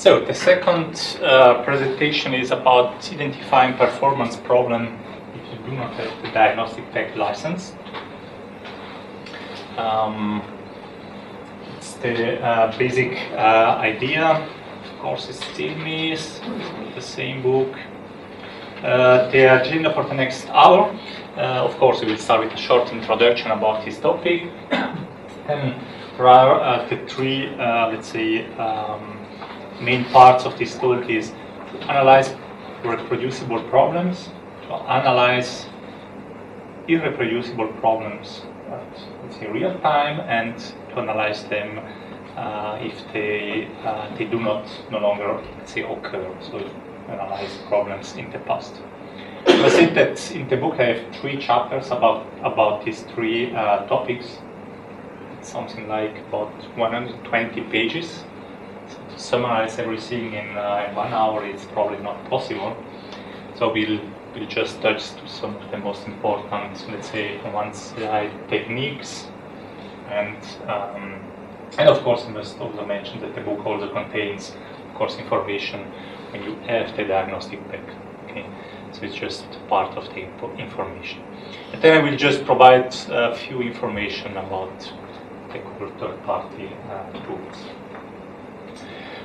So the second uh, presentation is about identifying performance problem if you do not have the diagnostic tech license. Um, it's the uh, basic uh, idea. Of course, it's still the same book. Uh, the agenda for the next hour. Uh, of course, we will start with a short introduction about this topic. then there are uh, the three, let's say, um, main parts of this talk is to analyze reproducible problems, to analyze irreproducible problems let's say real time, and to analyze them uh, if they uh, they do not no longer let's say occur. So analyze problems in the past. I said that in the book I have three chapters about about these three uh, topics. something like about 120 pages summarize everything in, uh, in one hour is probably not possible. So we'll we'll just touch some of the most important, let's say, on one side, techniques, and um, and of course, I must also mention that the book also contains, of course, information when you have the diagnostic pack. Okay, so it's just part of the information. And then I will just provide a few information about the third-party uh, tools.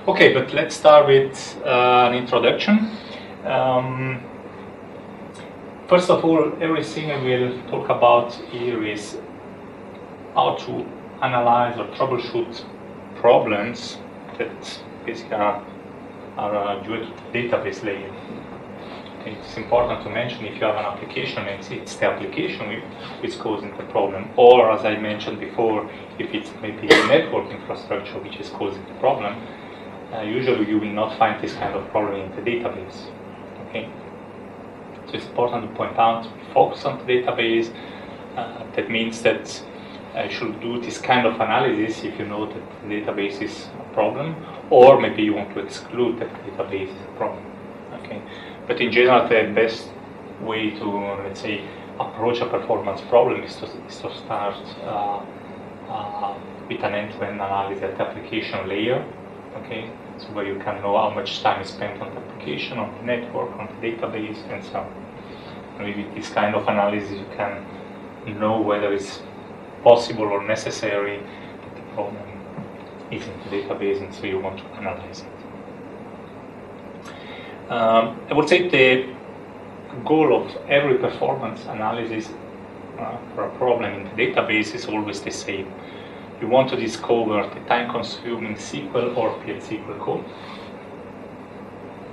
Okay, but let's start with uh, an introduction. Um, first of all, everything I will talk about here is how to analyze or troubleshoot problems that basically are, are uh, due to database layer. It's important to mention if you have an application, it's, it's the application which is causing the problem, or as I mentioned before, if it's maybe the network infrastructure which is causing the problem, uh, usually you will not find this kind of problem in the database. Okay, so it's important to point out focus on the database. Uh, that means that I should do this kind of analysis if you know that the database is a problem, or maybe you want to exclude that the database is a problem. Okay, but in general, the best way to let's say approach a performance problem is to, is to start uh, uh, with an end-to-end analysis at the application layer okay? Where you can know how much time is spent on the application, on the network, on the database, and so on. Maybe with this kind of analysis, you can know whether it's possible or necessary that the problem is in the database, and so you want to analyze it. Um, I would say the goal of every performance analysis uh, for a problem in the database is always the same you want to discover the time-consuming SQL or PL/SQL code.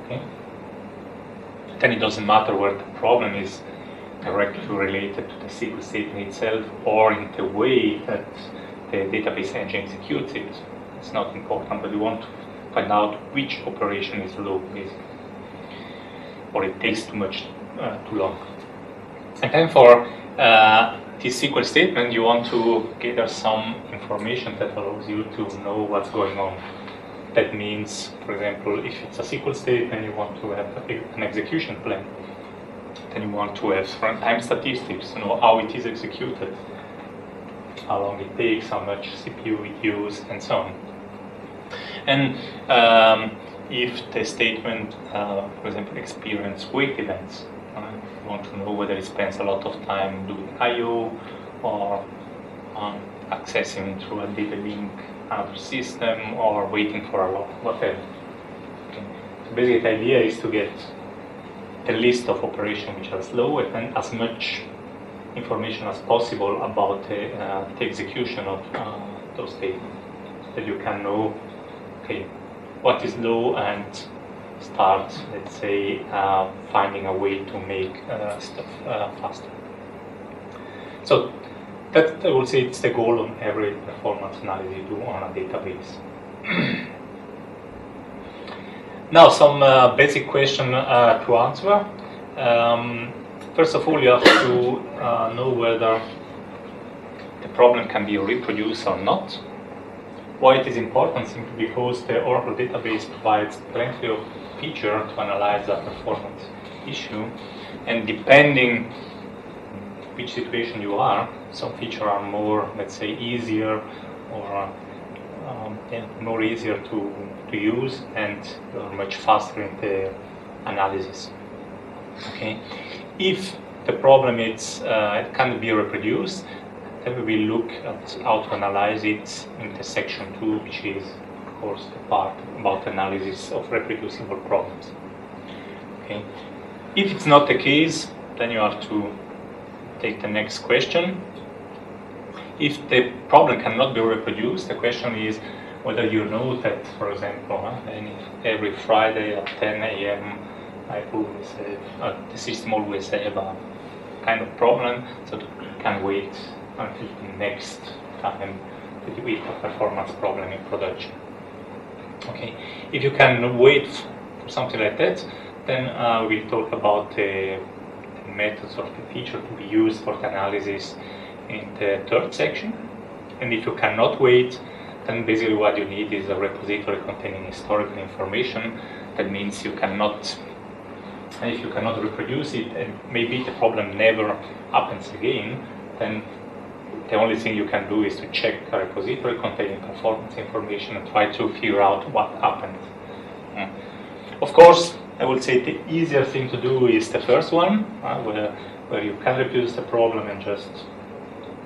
Okay. Then it doesn't matter where the problem is directly related to the SQL statement itself or in the way that the database engine executes it. It's not important, but you want to find out which operation is low, basically, or it takes too much, uh, too long. And then for uh, this SQL statement, you want to gather some information that allows you to know what's going on. That means, for example, if it's a SQL statement, you want to have an execution plan. Then you want to have runtime statistics, you know how it is executed, how long it takes, how much CPU it uses, and so on. And um, if the statement, uh, for example, experience wait events, want to know whether he spends a lot of time doing I/O or um, accessing through a data link other system or waiting for a lot, whatever. Okay. So basically, the idea is to get a list of operations which are slow and as much information as possible about the, uh, the execution of uh, those statements, so that you can know, okay, what is low and start, let's say, uh, finding a way to make uh, stuff uh, faster. So that I would say it's the goal on every performance analysis you do on a database. now some uh, basic question uh, to answer. Um, first of all, you have to know whether the problem can be reproduced or not. Why it is important simply because the Oracle database provides plenty of feature to analyze a performance issue. And depending which situation you are, some features are more, let's say, easier or um, more easier to, to use and you're much faster in the analysis. Okay, if the problem is uh, it can't be reproduced, then we will look at how to analyze it in the section two, which is course the part about analysis of reproducible problems. Okay, if it's not the case, then you have to take the next question. If the problem cannot be reproduced, the question is whether you know that, for example, every Friday at 10 a.m. I always have, uh, the system always have a kind of problem, so you can wait until the next time that you hit a performance problem in production. Okay, if you can wait for something like that, then uh, we'll talk about the, the methods or the feature to be used for the analysis in the third section. And if you cannot wait, then basically what you need is a repository containing historical information. That means you cannot, if you cannot reproduce it, and maybe the problem never happens again, then the only thing you can do is to check a repository containing performance information and try to figure out what happened. Of course, I would say the easier thing to do is the first one, uh, where, where you can reduce the problem and just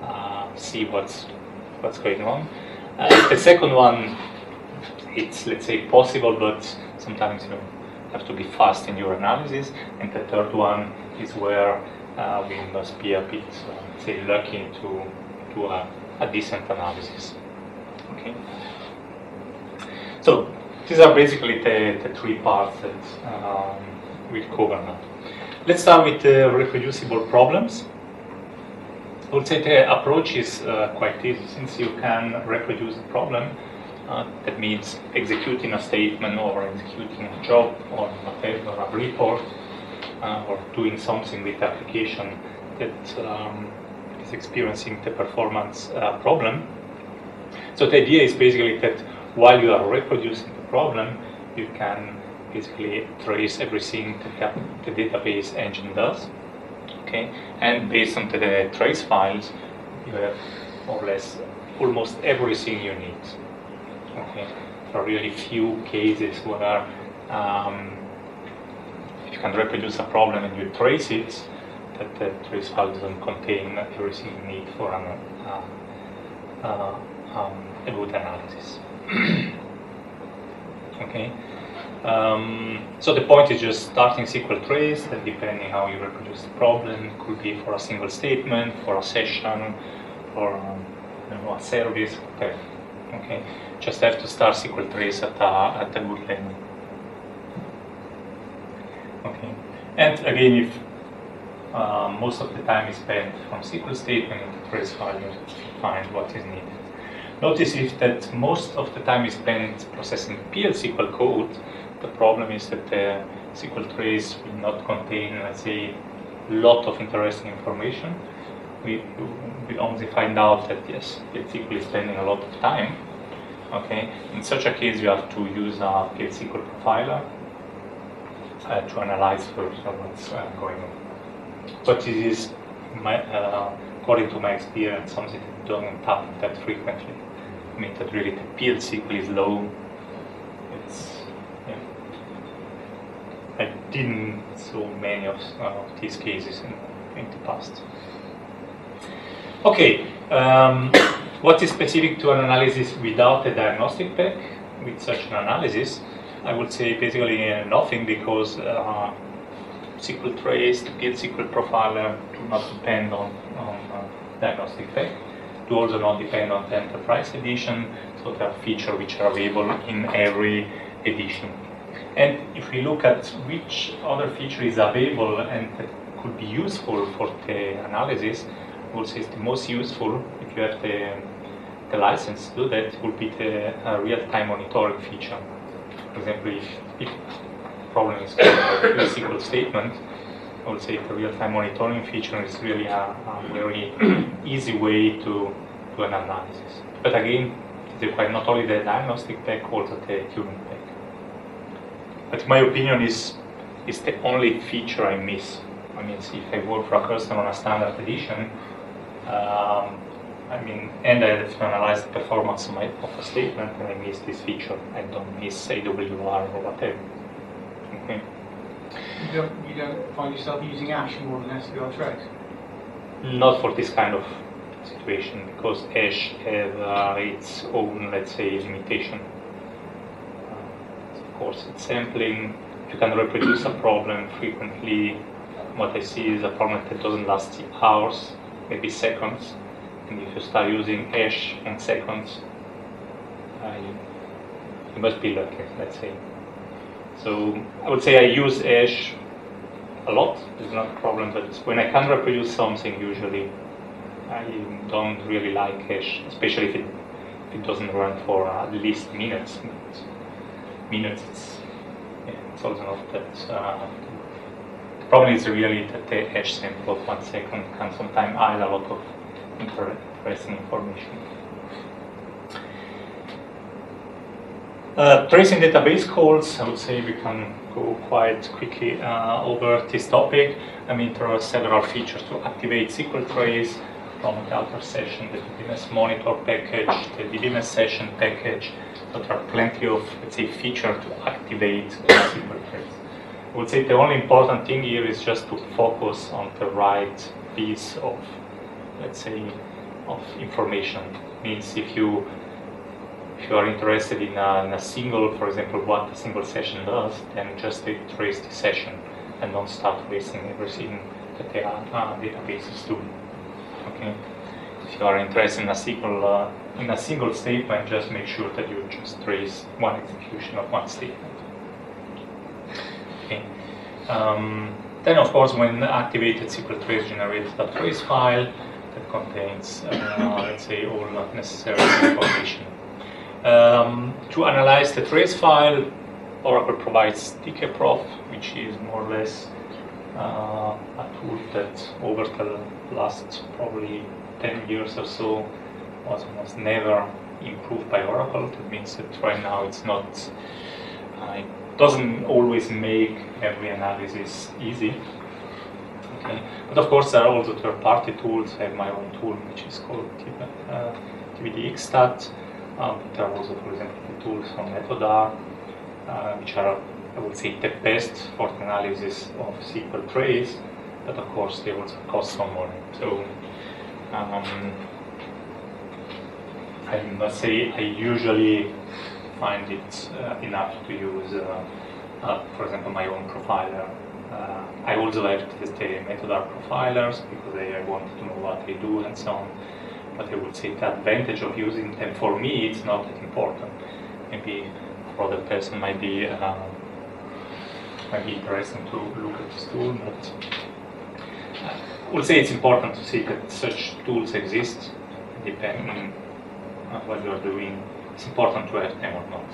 uh, see what's, what's going on. Uh, the second one, it's, let's say, possible, but sometimes you have to be fast in your analysis. And the third one is where uh, we must be a bit, uh, say, lucky to a, a decent analysis. Okay. So these are basically the, the three parts that um, we cover now. Let's start with the reproducible problems. I would say the approach is uh, quite easy since you can reproduce the problem. Uh, that means executing a statement or executing a job or a report, uh, or doing something with the application that um, is experiencing the performance uh, problem. So the idea is basically that while you are reproducing the problem, you can basically trace everything that the database engine does. Okay, and based on the trace files, you have more or less almost everything you need. Okay, there are really few cases where um, you can reproduce a problem and you trace it, that trace file doesn't contain everything you need for an, uh, uh, um, a good analysis. okay. Um, so the point is just starting SQL trace, that depending how you reproduce the problem, it could be for a single statement, for a session, for know, a service, whatever. Okay, just have to start SQL trace at a, at a good level. Okay, and again, if uh, most of the time is spent from SQL statement into trace file to find what is needed. Notice if that most of the time is spent processing PL SQL code, the problem is that the SQL trace will not contain, let's say, a lot of interesting information. We will only find out that yes, PL SQL is spending a lot of time. Okay, in such a case, you have to use a PL SQL profiler uh, to analyze first what's uh, going on but it is, my, uh, according to my experience, something that doesn't happen that frequently. I mean, that really the PL SQL is low. It's, yeah. I didn't so many of, uh, these cases in, in the past. Okay, um, what is specific to an analysis without a diagnostic pack? With such an analysis, I would say basically nothing because uh, SQL trace, to PL SQL profiler do not depend on, on uh, diagnostic pack. Do also not depend on the enterprise edition, so there are features which are available in every edition. And if we look at which other feature is available and that could be useful for the analysis, I would say the most useful if you have the, the license to do that would be the uh, real-time monitoring feature. For example, if, if problem is a SQL statement, I would say the real-time monitoring feature is really a, a very easy way to do an analysis. But again, it requires not only the diagnostic pack, also the Tuning pack. But my opinion is, is the only feature I miss. I mean, if I work for a customer on a standard edition, um, I mean, and I have to analyze the performance of my of a statement, and I miss this feature. I don't miss AWR or whatever. Okay. You don't, you don't find yourself using Ash more than SQL Trace? Not for this kind of situation, because Ash has uh, its own, let's say, limitation. Uh, of course, it's sampling. You can reproduce a problem frequently. What I see is a problem that doesn't last hours, maybe seconds. And if you start using Ash in seconds, uh, you, you must be lucky, let's say. So I would say I use Ash a lot. It's not a problem, but when I can't reproduce something, usually I don't really like Ash, especially if it, if it doesn't run for at least minutes. Minutes, it's, yeah, it's also not that. Uh, the problem is really that the Ash sample of one second can sometimes hide a lot of interesting information. Uh, tracing database calls, I would say we can go quite quickly uh, over this topic. I mean, there are several features to activate SQL trace from the outer session, the DBMS monitor package, the DBMS session package. So there are plenty of, let's say, features to activate SQL trace. I would say the only important thing here is just to focus on the right piece of, let's say, of information. Means if you if you are interested in a, in a, single, for example, what a single session does, then just trace the session and don't start tracing everything that the uh, databases do. Okay. If you are interested in a single uh, in a single statement, just make sure that you just trace one execution of one statement. Okay. Um, then, of course, when activated, SQL trace generates a trace file that contains, uh, let's say, all necessary information. Um, to analyze the trace file, Oracle provides tkprof, which is more or less uh, a tool that over the last probably 10 years or so was almost never improved by Oracle. That means that right now it's not, uh, it doesn't always make every analysis easy. Okay. But of course, there are also third-party tools. I have my own tool, which is called uh, TVD$XTAT. Um, there are also, for example, the tools from Method R, uh, which are, I would say, the best for the analysis of SQL trace, but of course they also cost some money. So um, I must say I usually find it uh, enough to use, uh, uh for example, my own profiler. Uh, I also have the Method R profilers because I want to know what they do and so on but I would say the advantage of using them for me it's not that important. Maybe for other person might be um, might be interesting to look at this tool, but I would say it's important to see that such tools exist, depending on what you are doing. It's important to have them or not.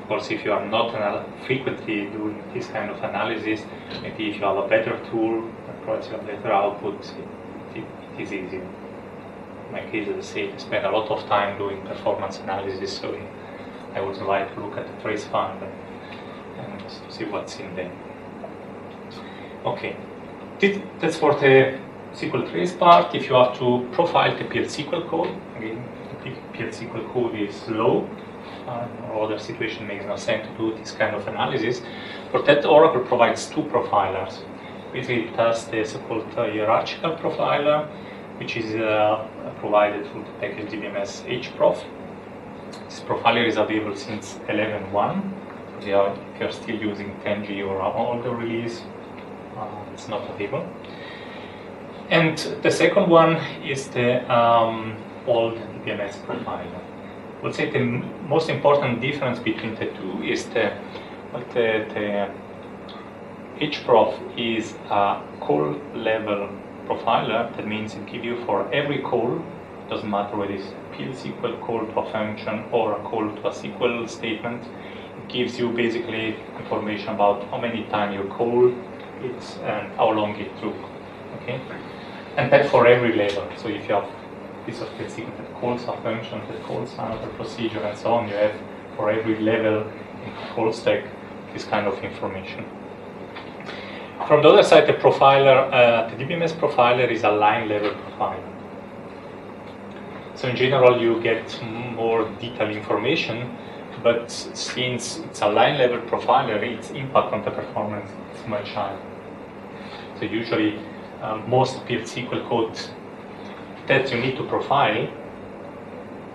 Of course, if you are not frequently doing this kind of analysis, maybe if you have a better tool perhaps you have better output, it, it is easier my as I say, spend a lot of time doing performance analysis, so I would like to look at the trace file and, and see what's in there. Okay, that's for the SQL trace part. If you have to profile the PL SQL code, again, the PL SQL code is low, uh, or other situation makes no sense to do this kind of analysis. For that, Oracle provides two profilers. Basically, it has the so-called hierarchical profiler, which is uh, provided through the package DBMS hprof. This profiler is available since 11.1. If you are still using 10G or older release, uh, it's not available. And the second one is the um, old DBMS profiler. I would say the most important difference between the two is the, the, the hprof is a call level profiler, that means it gives you for every call, doesn't matter whether it's PL SQL call to a function or a call to a SQL statement, it gives you basically information about how many times you call it and how long it took. Okay? And that for every level. So if you have piece of PL SQL that calls a function, that calls another procedure and so on, you have for every level in the call stack this kind of information. From the other side, the profiler, uh, the DBMS profiler is a line level profiler. So in general, you get more detailed information, but since it's a line level profiler, its impact on the performance is much higher. So usually, um, most PL SQL code that you need to profile,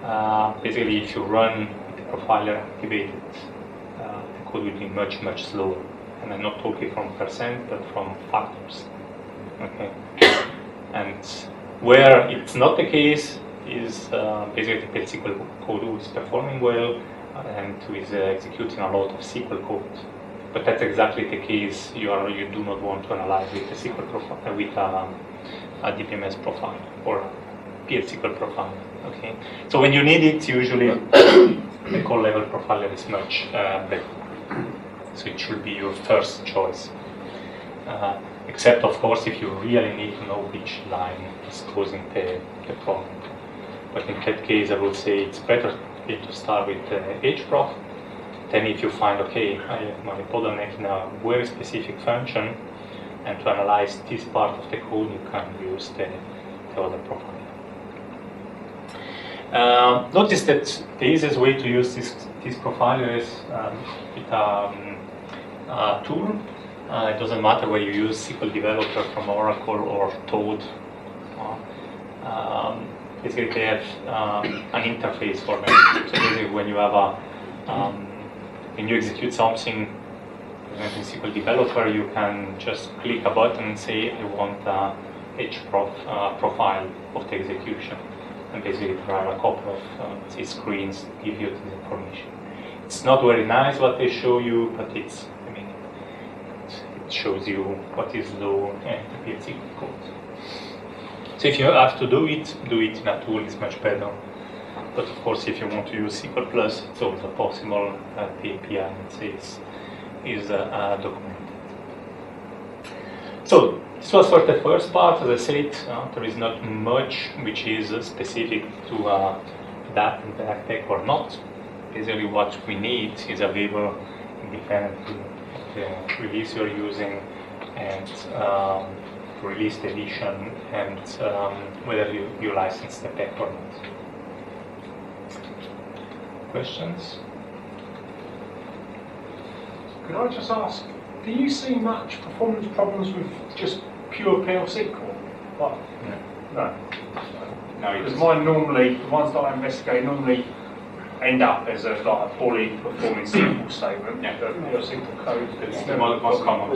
uh, basically if you run the profiler activated, uh, the code will be much, much slower. And I'm not talking from percent, but from factors. Okay. And where it's not the case is uh, basically the SQL code is performing well and is uh, executing a lot of SQL code. But that's exactly the case you are you do not want to analyze with a SQL profile uh, with um, a DBMS profile or PL SQL profile. Okay. So when you need it, usually the call level profiler is much uh, better. So it should be your first choice. Uh, except of course if you really need to know which line is causing the, the problem. But in that case I would say it's better to start with uh, hprof. Then if you find, okay, I have my bottleneck in a very specific function, and to analyze this part of the code you can use the, the other profile. Um, notice that the easiest way to use this, this profiler is um, with um, a tool uh, it doesn't matter whether you use SQL Developer from Oracle or Toad. Uh, um, basically, they have um, an interface for them. So basically, when you have a um, when you execute something in SQL Developer, you can just click a button and say, I want a hprof uh, profile of the execution. And basically, there are a couple of uh, screens give you this information. It's not very nice what they show you, but it's shows you what is low and the PL SQL code. So if you have to do it, do it in a tool is much better. But of course, if you want to use SQL Plus, it's also possible. Uh, the API is, is uh, documented. So this was for the first part. As I said, uh, there is not much which is specific to uh, that and backpack or not. Basically, what we need is a available independently the release you're using and um, release the edition and um, whether you, you license the pack or not. Questions? Could I just ask, do you see much performance problems with just pure PLC SQL? Like, No. No, Because it's mine normally, the ones that I investigate normally end up as a like a poorly performing SQL statement. Yeah. But your SQL code It's is the most, most common.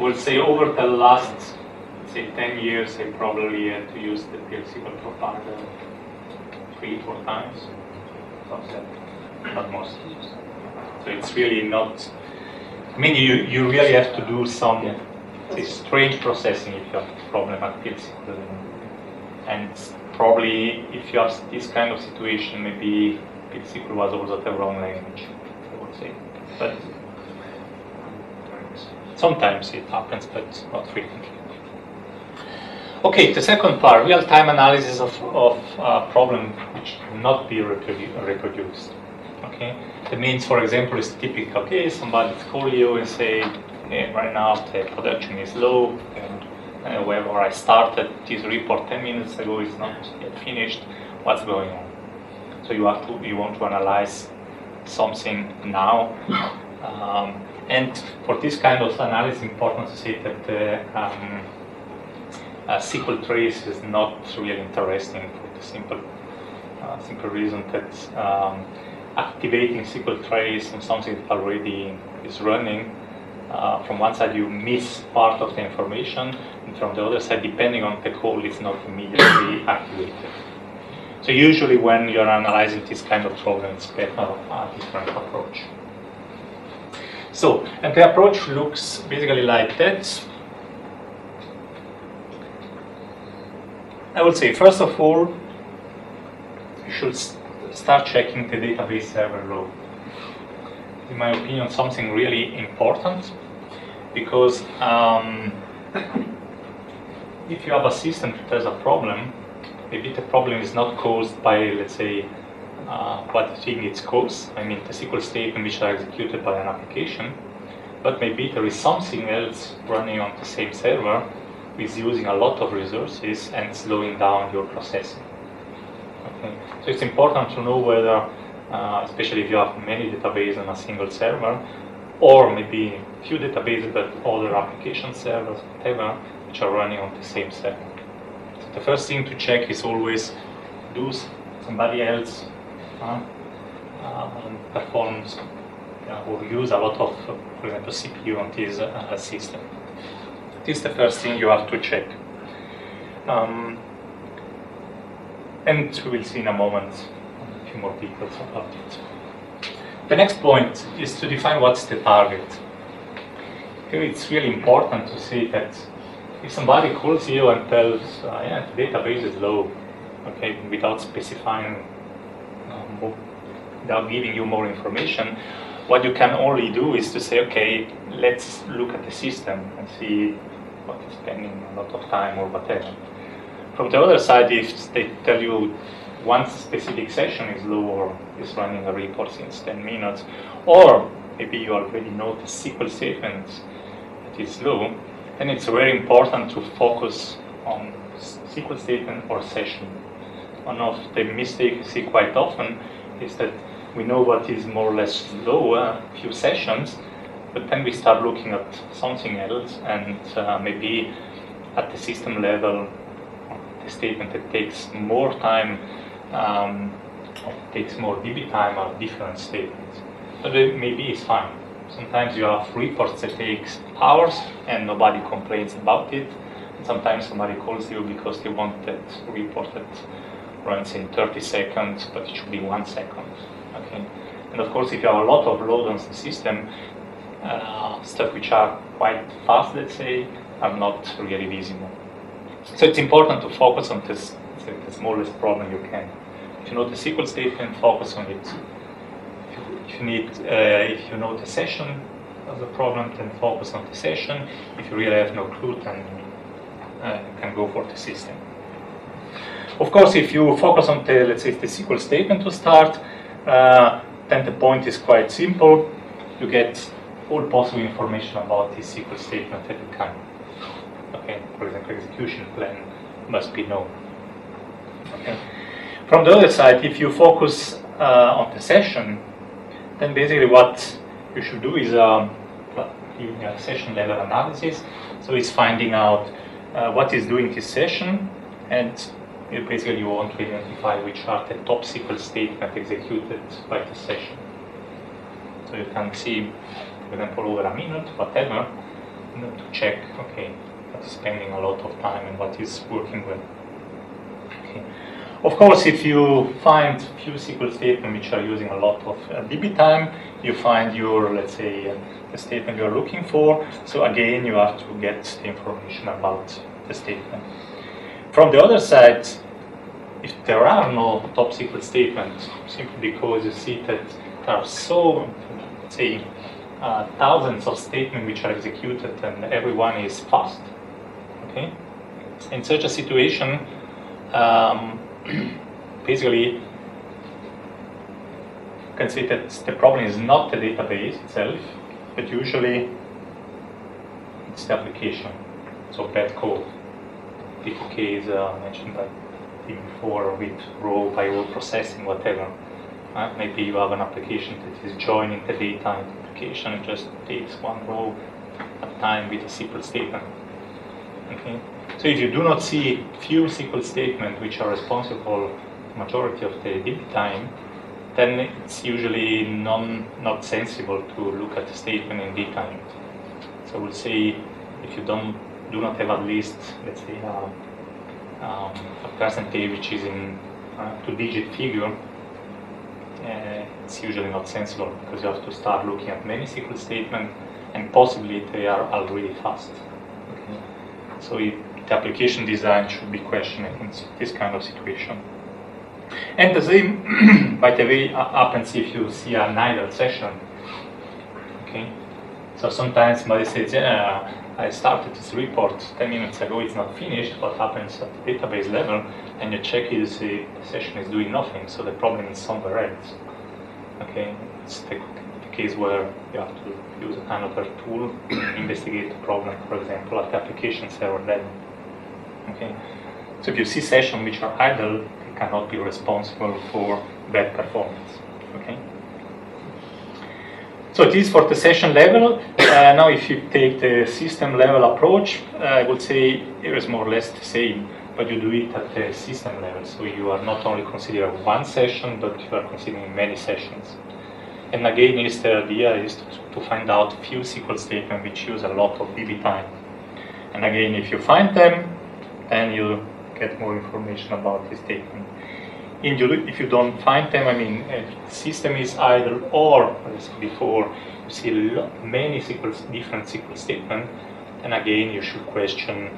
Would say over the last say 10 years, I probably had to use the PL SQL profiler three, four times. Something, not most. So it's really not. I mean, you, you really have to do some say, strange processing if you have a problem at PL SQL. And probably if you have this kind of situation, maybe PL SQL was also the wrong language, I would say. But sometimes it happens, but not frequently. Okay, the second part, real-time analysis of, of uh, problem which cannot be reprodu reproduced. Okay, that means, for example, it's typical case, somebody call you and say, hey, right now the production is low, uh, I started this report 10 minutes ago is not yet finished, what's going on? So you have to, you want to analyze something now. Um, and for this kind of analysis, it's important to say that the um, uh, SQL trace is not really interesting for the simple, uh, simple reason that um, activating SQL trace on something that already is running, uh, from one side you miss part of the information, from the other side, depending on the call, it's not immediately activated. So usually when you're analyzing this kind of problem, it's better a different approach. So, and the approach looks basically like that. I would say, first of all, you should start checking the database server load. In my opinion, something really important because um, if you have a system that has a problem, maybe the problem is not caused by, let's say, uh, what you think it's caused, I mean the SQL statement which are executed by an application, but maybe there is something else running on the same server is using a lot of resources and slowing down your processing. So it's important to know whether, uh, especially if you have many databases on a single server, or maybe few databases but other application servers, whatever, which are running on the same server. So the first thing to check is always do somebody else uh, performs uh, or use a lot of, uh, for example, CPU on this uh, system. This is the first thing you have to check. Um, and we will see in a moment a few more details about it. The next point is to define what's the target. It's really important to see that if somebody calls you and tells, uh, yeah, the database is low, okay, without specifying, um, without giving you more information, what you can only do is to say, okay, let's look at the system and see what is spending a lot of time or whatever. From the other side, if they tell you one specific session is low or is running a report since 10 minutes, or maybe you already know the SQL statement is low, then it's very important to focus on SQL statement or session. One of the mistakes we see quite often is that we know what is more or less low, a few sessions, but then we start looking at something else and uh, maybe at the system level, the statement that takes more time, um, takes more DB time are different statements. But maybe it's fine. Sometimes you have reports that takes hours and nobody complains about it. And sometimes somebody calls you because they want that report that runs in 30 seconds, but it should be one second. Okay. And of course, if you have a lot of load on the system, uh, stuff which are quite fast, let's say, are not really visible. So it's important to focus on this, the smallest problem you can. If you know the SQL statement, focus on it. If you need, uh, if you know the session the problem, then focus on the session. If you really have no clue, then uh, you can go for the system. Of course, if you focus on the, let's say, the SQL statement to start, uh, then the point is quite simple. You get all possible information about this SQL statement at the time. Okay, for example, execution plan must be known. Okay. From the other side, if you focus uh, on the session, then basically what you should do is um, doing a session level analysis. So it's finding out uh, what is doing this session, and basically you want to identify which are the top SQL statement executed by the session. So you can see, for example, over a minute, whatever, to check, okay, what is spending a lot of time and what is working well. Of course, if you find few SQL statements which are using a lot of uh, DB time, you find your, let's say, uh, the statement you're looking for. So again, you have to get the information about the statement. From the other side, if there are no top SQL statements, simply because you see that there are so, let's say, uh, thousands of statements which are executed and everyone is fast, okay? In such a situation, um, basically, you can see that the problem is not the database itself, but usually it's the application, so bad code. PKK is uh, mentioned by before with raw by processing, whatever. Uh, maybe you have an application that is joining the data in the application and just takes one row at a time with a SQL statement. Okay. So if you do not see few SQL statements which are responsible for the majority of the DB time, then it's usually non, not sensible to look at the statement in detail. So we'll say if you don't do not have at least, let's say, uh, um, a percentage which is in uh, two-digit figure, uh, it's usually not sensible because you have to start looking at many SQL statements and possibly they are already fast. Okay. So it, the application design should be questioned in this kind of situation. And the same, by the way, uh, happens if you see an idle session. Okay, so sometimes somebody says, "Yeah, uh, I started this report 10 minutes ago. It's not finished. What happens at the database level?" And you check it, the session is doing nothing. So the problem is somewhere else. Okay, it's the, the case where you have to use another tool to investigate the problem. For example, at the application server level. Okay, so if you see sessions which are idle, cannot be responsible for bad performance. Okay. So it is for the session level. Uh, now, if you take the system level approach, uh, I would say it is more or less the same, but you do it at the system level. So you are not only considering one session, but you are considering many sessions. And again, is the idea is to, to find out few SQL statements which use a lot of DB time. And again, if you find them, then you get more information about the statement. In you, if you don't find them, I mean, uh, system is either or, as before, you see many SQL, different SQL statements, and again, you should question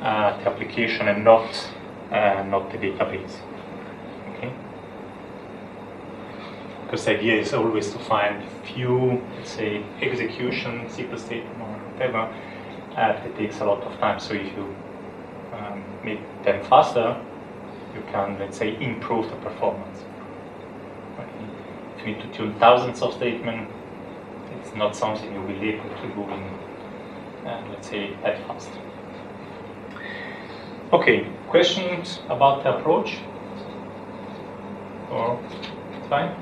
uh, the application and not, uh, not the database. Okay? Because the idea is always to find few, let's say, execution SQL statement or whatever, uh, that takes a lot of time. So if you um, make them faster, you can, let's say, improve the performance. If you need to tune thousands of statements, it's not something you will be able to do in, uh, let's say, that fast. Okay, questions about the approach? Or fine?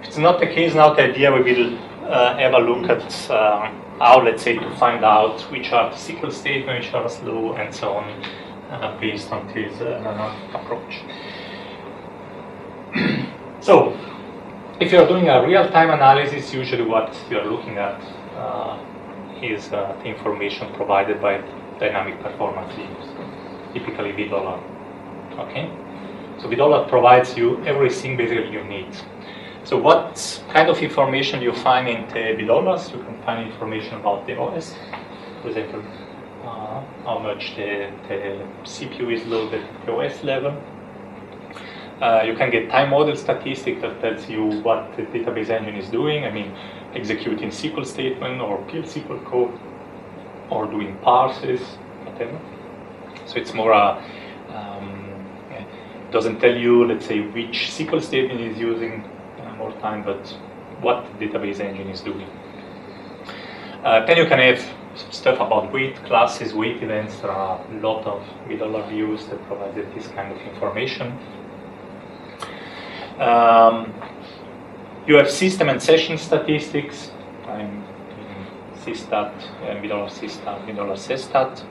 If it's not the case now, the idea we will uh, have a look at uh, how, let's say, to find out which are the SQL statements, which are slow, and so on, based on this uh, approach. so, if you're doing a real-time analysis, usually what you're looking at uh, is uh, the information provided by dynamic performance views, typically VDollar. Okay, so VDollar provides you everything basically you need. So what kind of information you find in the? You can find information about the OS, for example, how much the, the CPU is loaded at the OS level. Uh, you can get time model statistic that tells you what the database engine is doing. I mean, executing SQL statement or kill SQL code or doing parses, whatever. So it's more a, um, it doesn't tell you, let's say, which SQL statement is using uh, more time, but what database engine is doing. Uh, then you can have stuff about wait classes, wait events. There are a lot of VDollar views that provide this kind of information. Um, you have system and session statistics. I'm in Systat, uh, VDollar Systat, VDollar Sestat.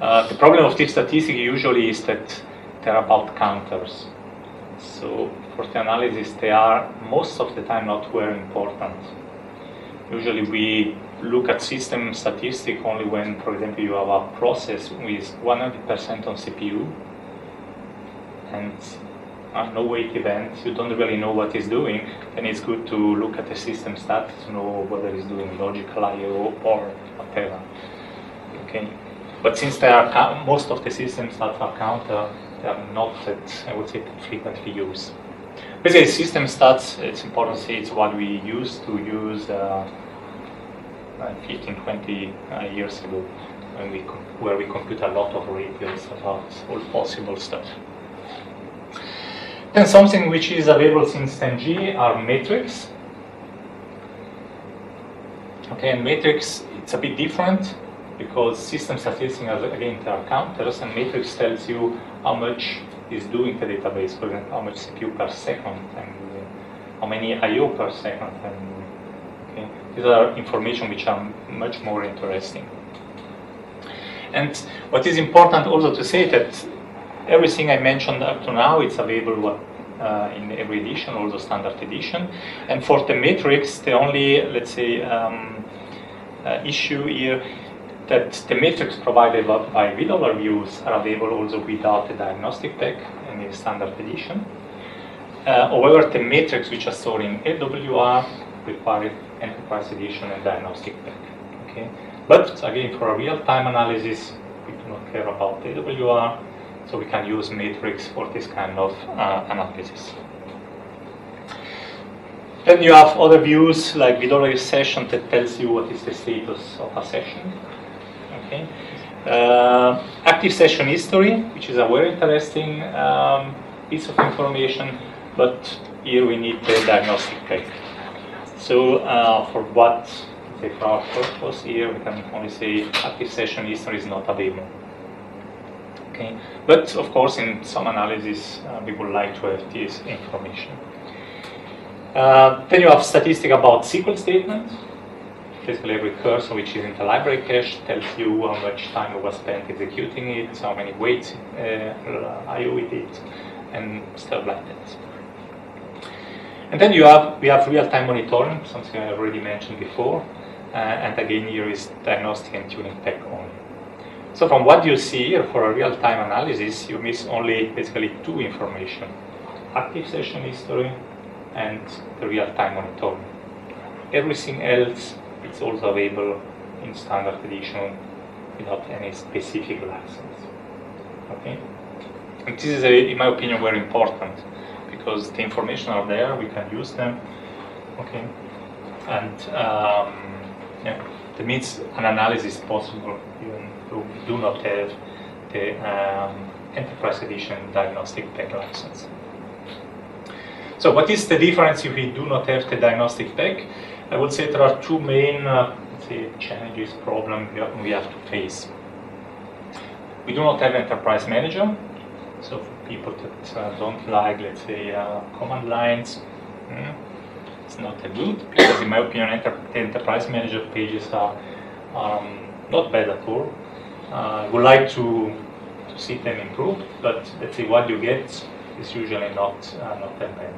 Uh, the problem of this statistic usually is that they're about counters. So for the analysis, they are most of the time not very important. Usually we look at system statistic only when, for example, you have a process with 100% on CPU and no wait event, you don't really know what it's doing, then it's good to look at the system stat to know whether it's doing logical I/O or whatever. Okay, but since they are most of the systems that are counter, they are not that I would say frequently used. Basically, system stats. It's important to say it's what we use to use uh, 15, 20 uh, years ago, when we where we compute a lot of radials about all possible stuff. Then something which is available since 10G are metrics. Okay, and metrics, it's a bit different because system statistics again there are counters and metrics tells you how much is doing the database, for example, how much CPU per second and uh, how many I/O per second. And these are information which are much more interesting. And what is important also to say that everything I mentioned up to now it's available uh, in every edition, also standard edition. And for the metrics, the only let's say um, uh, issue here that the metrics provided by VDollar views are available also without the diagnostic pack in the standard edition. Uh, however, the metrics which are stored in AWR require enterprise edition and diagnostic pack. Okay, but again, for a real-time analysis, we do not care about AWR, so we can use metrics for this kind of uh, analysis. Then you have other views like VDollar session that tells you what is the status of a session. Okay. Uh, active session history, which is a very interesting um, piece of information, but here we need the diagnostic pack. So uh, for what, say for our purpose here, we can only say active session history is not available. Okay, but of course, in some analysis, uh, we would like to have this information. Uh, then you have statistic about SQL statements. Basically, every cursor which is in the library cache tells you how much time was spent executing it, how many waits uh, IO it did, and stuff like that. And then you have we have real-time monitoring, something I already mentioned before. Uh, and again, here is diagnostic and tuning pack only. So from what you see here for a real-time analysis, you miss only basically two information: active session history and the real-time monitoring. Everything else is also available in standard edition without any specific license. Okay, and this is, a, in my opinion, very important because the information are there, we can use them. Okay, and um, yeah, that means an analysis possible even though we do not have the um, enterprise edition diagnostic pack license. So what is the difference if we do not have the diagnostic pack? I would say there are two main uh, say, challenges, problems we have to face. We do not have enterprise manager, so people that uh, don't like, let's say, uh, command lines, mm, it's not that good because, in my opinion, enter enterprise manager pages are um, not bad at all. I would like to, to see them improved, but let's say what you get is usually not uh, not that bad.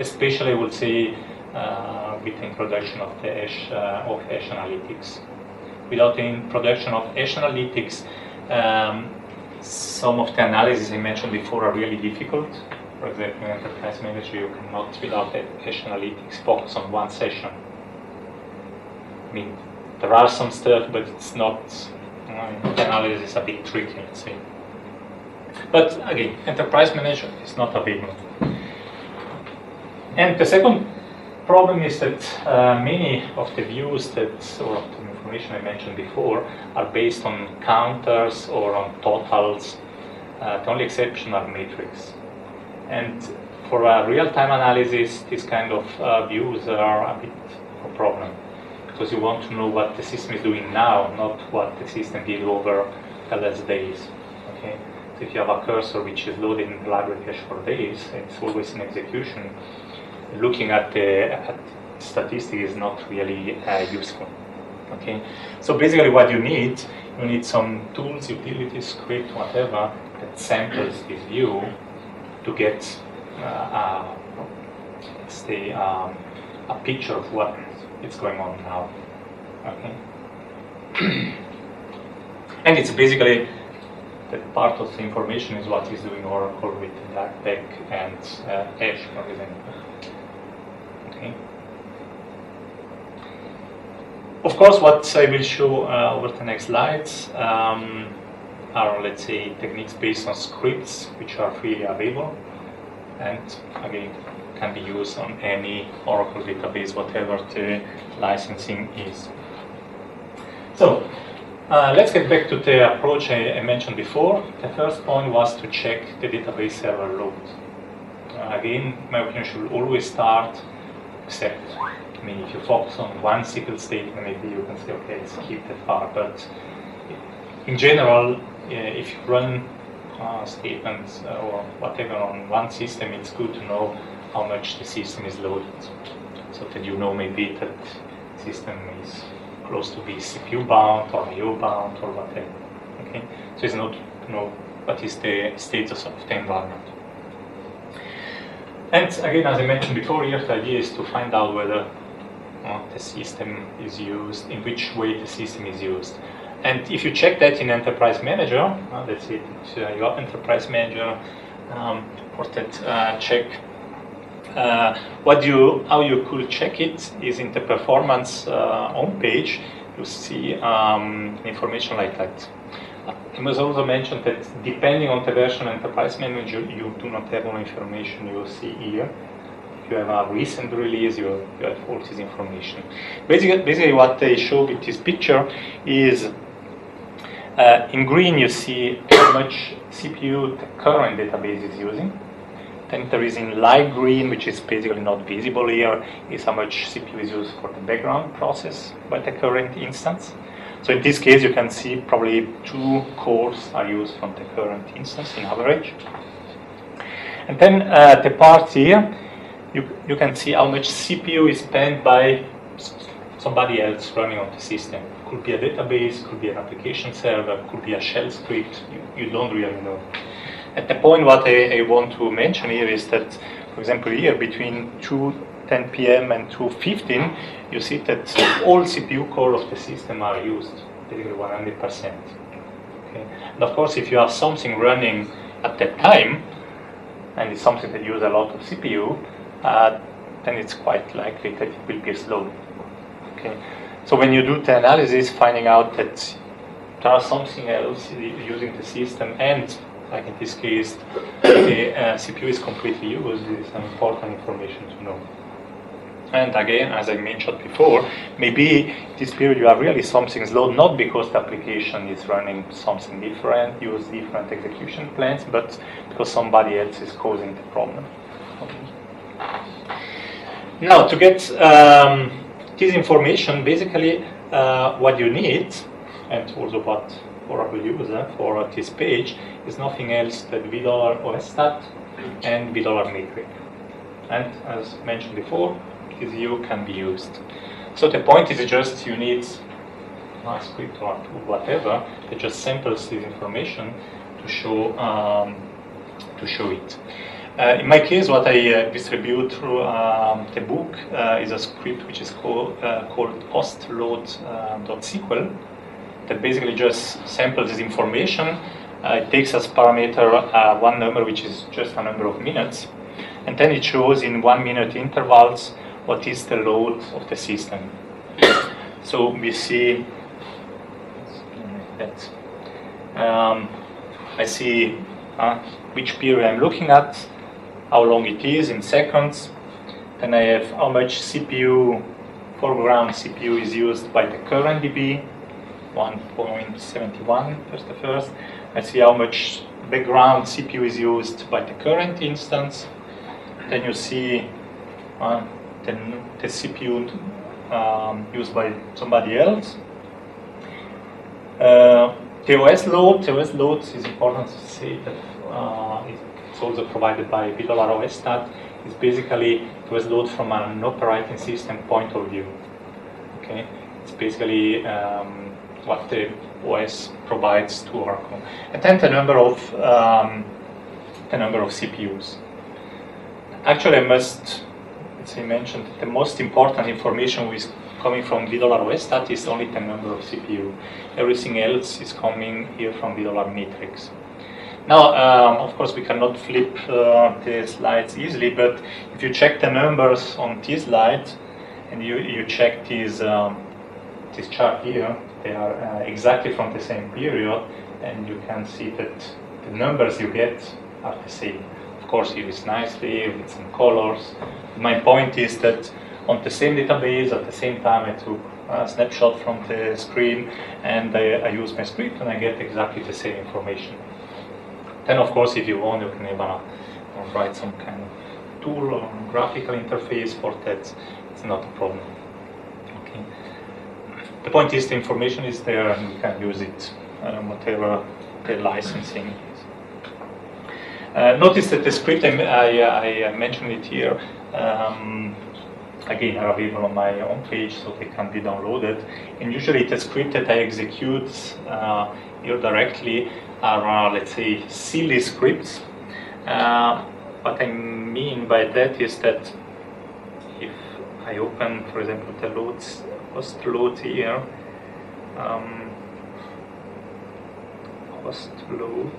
Especially, I would say, uh, with the introduction of the Ash uh, of Ash Analytics. Without the introduction of Ash Analytics, um, some of the analyses I mentioned before are really difficult. For example, in Enterprise Manager, you cannot, without Ash Analytics, focus on one session. I mean, there are some stuff, but it's not, uh, the analysis is a bit tricky, let's say. But again, Enterprise Manager is not a big one. And the second problem is that uh, many of the views that, or information I mentioned before, are based on counters or on totals. Uh, the only exception are metrics. And for a real-time analysis, these kind of uh, views are a bit of a problem because you want to know what the system is doing now, not what the system did over the last days. Okay, so if you have a cursor which is loaded in the library cache for days, it's always in execution looking at the at statistic is not really uh, useful. Okay, so basically what you need, you need some tools, utilities, script, whatever that samples this view to get uh, uh, um, a picture of what is going on now. Okay, and it's basically that part of the information is what is doing Oracle with DAC and uh, Ash, for example. Okay. Of course, what I will show uh, over the next slides um, are, let's say, techniques based on scripts which are freely available and again can be used on any Oracle database, whatever the licensing is. So, uh, let's get back to the approach I, I, mentioned before. The first point was to check the database server load. Uh, again, my opinion should always start except, I mean, if you focus on one SQL statement, maybe you can say, okay, keep that far. But in general, if you run uh, statements uh, or whatever on one system, it's good to know how much the system is loaded, so that you know maybe that system is close to be CPU bound or IO bound or whatever. Okay, so it's not to know what is the status of the environment. And again, as I mentioned before, here the idea is to find out whether the system is used, in which way the system is used. And if you check that in Enterprise Manager, uh, let's say uh, your Enterprise Manager um, that uh, check, uh, what you, how you could check it is in the performance uh, on page, you see um, information like that. I must also mention that depending on the version Enterprise Manager, you do not have all information you see here. You have a recent release, you, you have all this information. Basically, basically, what they show with this picture is uh, in green you see how much CPU the current database is using. Then there is in light green, which is basically not visible here, is how much CPU is used for the background process by the current instance. So in this case, you can see probably two cores are used from the current instance in average. And then uh, the part here, you, you can see how much CPU is spent by somebody else running on the system. Could be a database, could be an application server, could be a shell script, you, you don't really know. At the point what I, I want to mention here is that, for example, here between 2.10 p.m. and 2.15, you see that all CPU core of the system are used, basically 100%. Okay. And of course, if you have something running at that time, and it's something that uses a lot of CPU, uh, then it's quite likely that it will be slow. Okay. So when you do the analysis, finding out that there are something else using the system, and like in this case, the uh, CPU is completely used, is important information to know. And again, as I mentioned before, maybe this period you have really something slow, not because the application is running something different, use different execution plans, but because somebody else is causing the problem. Now, to get um, this information, basically uh, what you need, and also what Oracle uses for this page, is nothing else than OSStat and VDollar metric. And as mentioned before, this view can be used. So the point is just you need a script or whatever that just samples this information to show um, to show it. Uh, in my case, what I uh, distribute through um, the book uh, is a script which is called, uh, called hostload.sql that basically just samples this information. Uh, it takes as parameter one number, which is just a number of minutes, and then it shows in one minute intervals what is the load of the system. So we see that um, I see which period I'm looking at, how long it is in seconds. Then I have how much CPU, foreground CPU is used by the current DB, 1.71 first the first. I see how much background CPU is used by the current instance. Then you see uh, the, the CPU um, used by somebody else. Uh, TOS load, TOS load is important to say that uh, also provided by VDollar OSStat. It's basically TOS load from an operating system point of view. Okay, it's basically um, what the OS provides to Oracle, and then the number of um, the number of CPUs. Actually, I must as I mentioned, the most important information is coming from VDollar OSStat is only the number of CPU. Everything else is coming here from VDollar metric. Now, um, of course, we cannot flip uh, the slides easily, but if you check the numbers on this slide and you, you check this, um, this chart here, they are uh, exactly from the same period, and you can see that the numbers you get are the same. Of course, it is nicely with some colors. My point is that on the same database at the same time I took a snapshot from the screen and I, I use my script and I get exactly the same information. Then of course if you want you can even uh, write some kind of tool or graphical interface for that. It's not a problem. Okay. The point is the information is there and you can use it uh, whatever the licensing is. Uh, notice that the script, I, I, I mentioned it here, um, again are available on my own page so they can be downloaded. And usually the script that I execute uh, here directly are, let's say, silly scripts. Uh, what I mean by that is that if I open, for example, the loads, host load here, um, host load,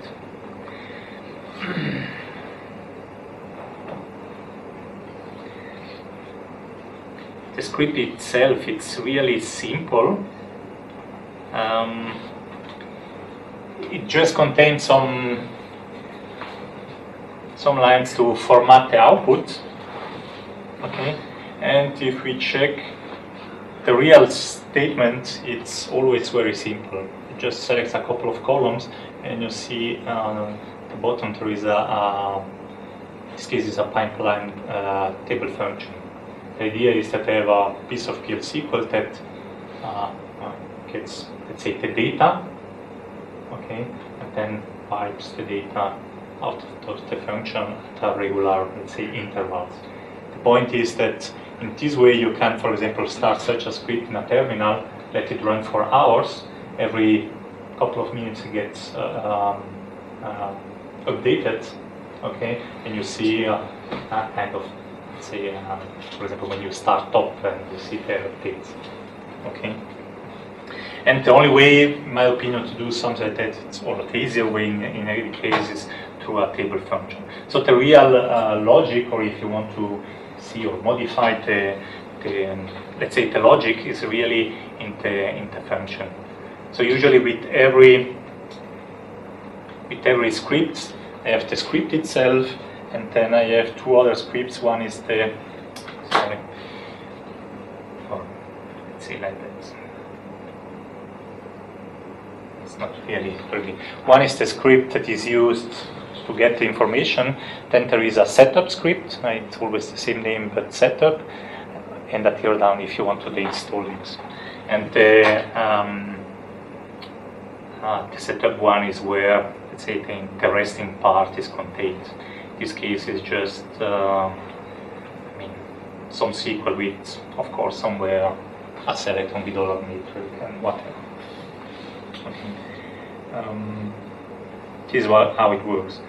the script itself it's really simple um, it just contains some some lines to format the output. Okay. And if we check the real statement it's always very simple. It just selects a couple of columns and you see uh, the bottom there is a, a this case is a pipeline uh, table function. The idea is that I have a piece of PL SQL that uh, gets, let's say, the data, okay, and then pipes the data out of the function at a regular, let's say, intervals. The point is that in this way you can, for example, start such a script in a terminal, let it run for hours, every couple of minutes it gets uh, um, uh, updated, okay, and you see uh, a kind of, let's say, uh, for example, when you start up and you see the updates, okay. And the only way, in my opinion, to do something like that, it's or the easier way in, in every case is through a table function. So the real uh, logic, or if you want to see or modify the, the let's say the logic is really in the in the function. So usually with every with every script, I have the script itself, and then I have two other scripts. One is the sorry, or let's say like that. It's not really really. One is the script that is used to get the information. Then there is a setup script. It's always the same name, but setup, and a tear down if you want to install it. And the um, uh, the setup one is where, let's say, the interesting part is contained. In this case is just, uh, I mean, some SQL with, of course, somewhere a select on the dollar metric and whatever. Um, this is what, how it works.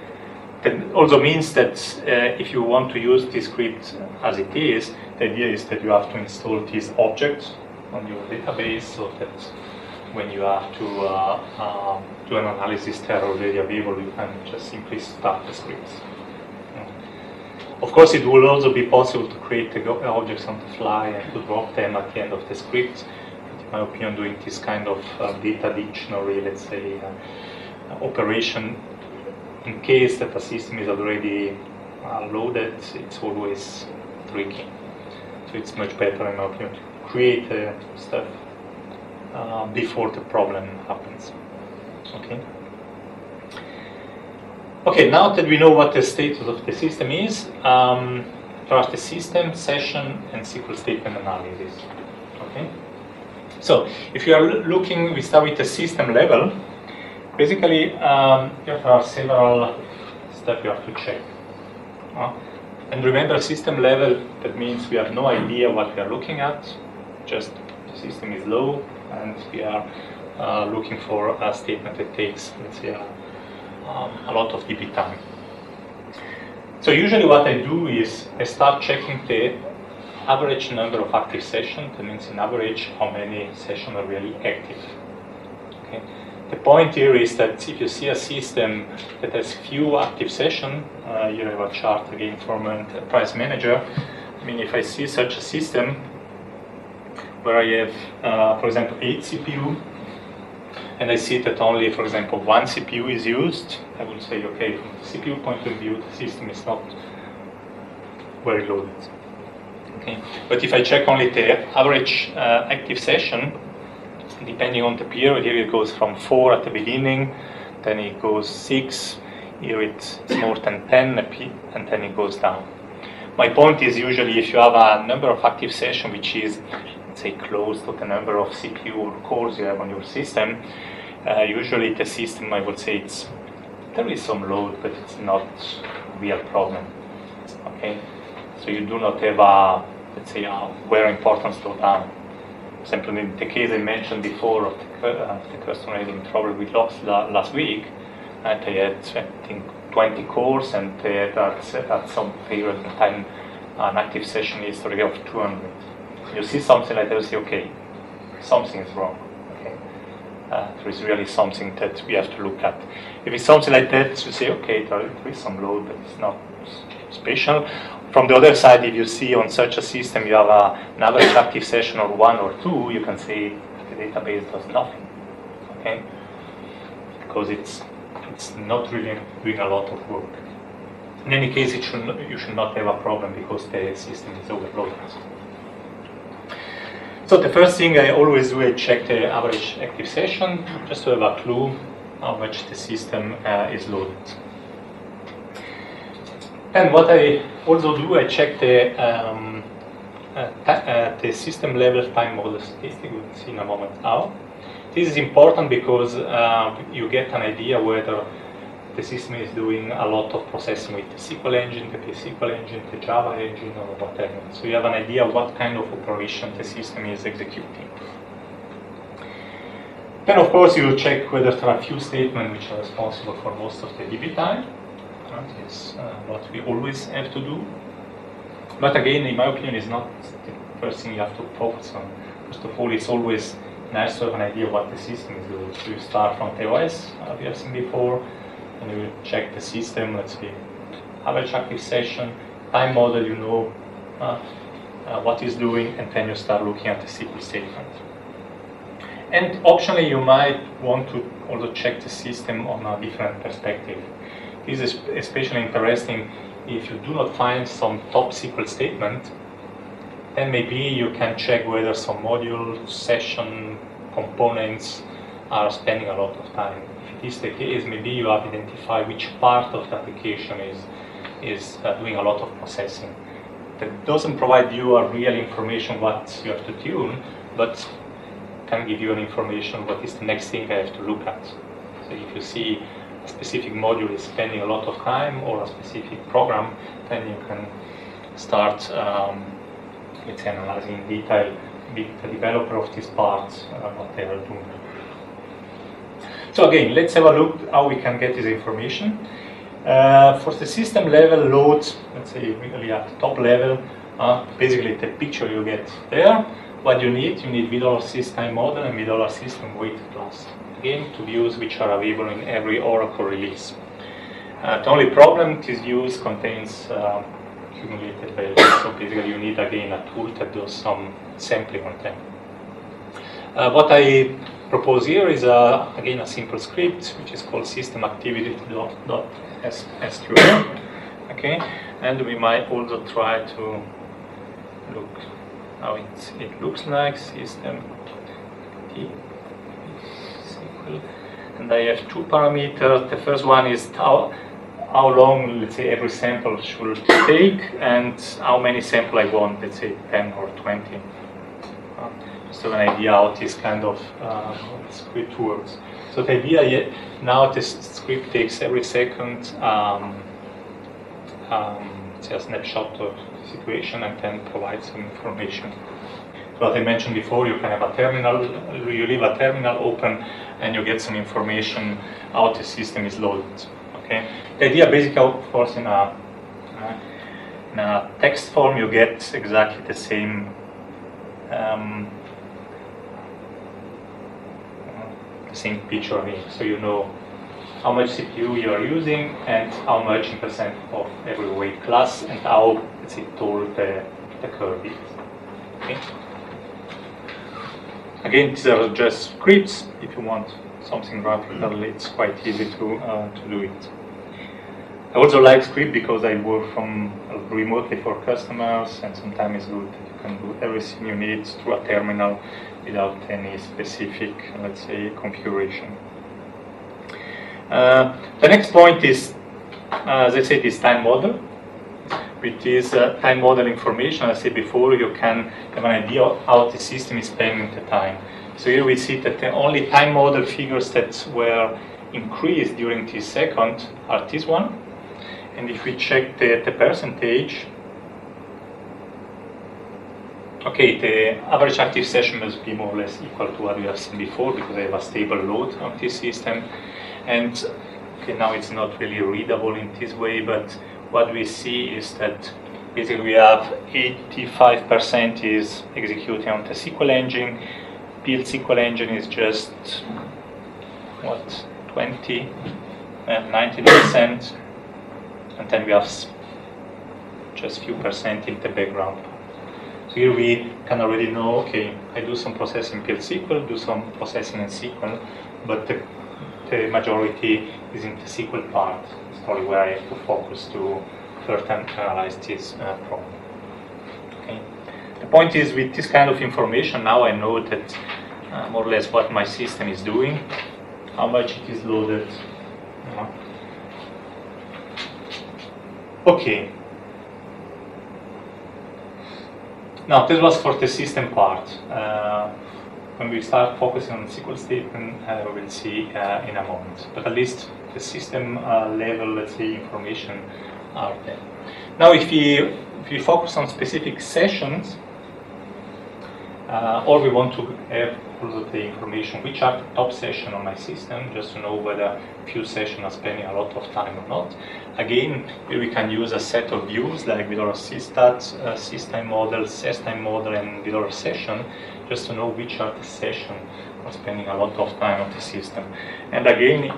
That also means that uh, if you want to use this script as it is, the idea is that you have to install these objects on your database so that when you have to uh, um, do an analysis there already available, you can just simply start the scripts. Of course, it will also be possible to create the objects on the fly and to drop them at the end of the script. My opinion, doing this kind of uh, data dictionary, let's say, uh, operation, in case that the system is already uh, loaded, it's always tricky. So it's much better, in my opinion, to create stuff before the problem happens. Okay. Okay, now that we know what the status of the system is, um, there are the system, session, and SQL statement analysis. Okay. So if you are looking, we start with the system level. Basically, um, there are several steps you have to check. Uh, and remember, system level, that means we have no idea what we are looking at, just the system is low, and we are uh, looking for a statement that takes, let's say, um, a lot of DB time. So usually what I do is I start checking the average number of active sessions. That means in average how many sessions are really active. Okay. The point here is that if you see a system that has few active sessions, uh, you have a chart again from a price manager. I mean, if I see such a system where I have, uh, for example, eight CPU, and I see that only, for example, one CPU is used, I will say, okay, from the CPU point of view, the system is not very loaded. Okay. But if I check only the average uh, active session, depending on the period, here it goes from 4 at the beginning, then it goes 6, here it's more than 10, and then it goes down. My point is usually if you have a number of active sessions which is let's say close to the number of CPU or cores you have on your system, uh, usually the system I would say it's there is some load, but it's not a real problem. Okay, so you do not have a let's say a very important slowdown. For example, in the case I mentioned before of the, uh, the customer having trouble with loss last week, and they had I think 20 cores and they had at, at some period of time an active session history of 200 you see something like that, you say, okay, something is wrong. Uh, there is really something that we have to look at. If it's something like that, you say, okay, there is some load, but it's not special. From the other side, if you see on such a system you have a, active session of one or two, you can say the database does nothing. Okay, because it's it's not really doing a lot of work. In any case, it should, you should not have a problem because the system is overloaded. So the first thing I always do, I check the average active session, just to have a clue how much the system uh, is loaded. And what I also do, I check the um, uh, uh, the system level time model statistic. We'll see in a moment how. This is important because uh, you get an idea whether the system is doing a lot of processing with the SQL engine, the PL SQL engine, the Java engine, or whatever. So you have an idea what kind of operation the system is executing. Then, of course, you check whether there are a few statements which are responsible for most of the DB time. That is uh, what we always have to do. But again, in my opinion, is not the first thing you have to focus on. First of all, it's always nice to have an idea what the system is doing. So you start from TOS, as we have seen before, and you check the system, let's say, average active session, time model, you know uh, uh, what it's doing, and then you start looking at the SQL statement. And optionally, you might want to also check the system on a different perspective. This is especially interesting if you do not find some top SQL statement, then maybe you can check whether some module, session, components are spending a lot of time. If it is the case, maybe you have identified which part of the application is, is uh, doing a lot of processing. That doesn't provide you a real information what you have to tune, but can give you an information what is the next thing I have to look at. So if you see a specific module is spending a lot of time or a specific program, then you can start, um, let's say, analyzing in detail the developer of this part uh, what they are doing. So again, let's have a look how we can get this information. Uh, for the system level load, let's say really at the top level, uh, basically the picture you get there. What you need, you need $sys time model and $system weighted class. Again, two views which are available in every Oracle release. Uh, the only problem, this views contains uh, accumulated values. So basically you need again a tool that does some sampling on them. Uh, what I propose here is a, again a simple script which is called system activity.sql. Okay, and we might also try to look how it, it looks like system and I have two parameters. The first one is how, how long, let's say, every sample should take and how many samples I want, let's say 10 or 20. Uh, just have an idea how this kind of uh, script works. So the idea now this script takes every second um, um, a snapshot of situation and then provide some information. So as I mentioned before, you can have a terminal, you leave a terminal open and you get some information how the system is loaded. Okay. The idea basically, of course, in a, in a text form, you get exactly the same um, the same picture here. So you know how much CPU you are using and how much in percent of every wait class and how let's say tall the, the curve is. Okay. Again, these are just scripts. If you want something graphical, it's quite easy to, uh, to do it. I also like script because I work from remotely for customers and sometimes it's good that you can do everything you need through a terminal without any specific, let's say, configuration. Uh, the next point is, uh, as I said, is time model with this uh, time model information, as I said before, you can have an idea of how the system is spending the time. So here we see that the only time model figures that were increased during this second are this one. And if we check the, the percentage, okay, the average active session must be more or less equal to what we have seen before because I have a stable load on this system. And okay, now it's not really readable in this way, but what we see is that basically we have 85% is executing on the SQL engine. PL SQL engine is just what 20 uh, and 90%, and then we have just a few percent in the background. So here we can already know, okay, I do some processing in SQL, do some processing in SQL, but the, the majority is in the SQL part probably where I have to focus to further analyze this uh, problem. Okay. The point is, with this kind of information, now I know that uh, more or less what my system is doing, how much it is loaded. Okay. Now, this was for the system part. Uh, when we start focusing on SQL statement, uh, we will see uh, in a moment. But at least the system uh, level, let's say, information are there. Now, if we, if we focus on specific sessions, uh, or we want to have also the information which are the top session on my system, just to know whether few sessions are spending a lot of time or not. Again, here we can use a set of views like with our systat, uh, system model, system model, and with our session, just to know which are the session are spending a lot of time on the system. And again,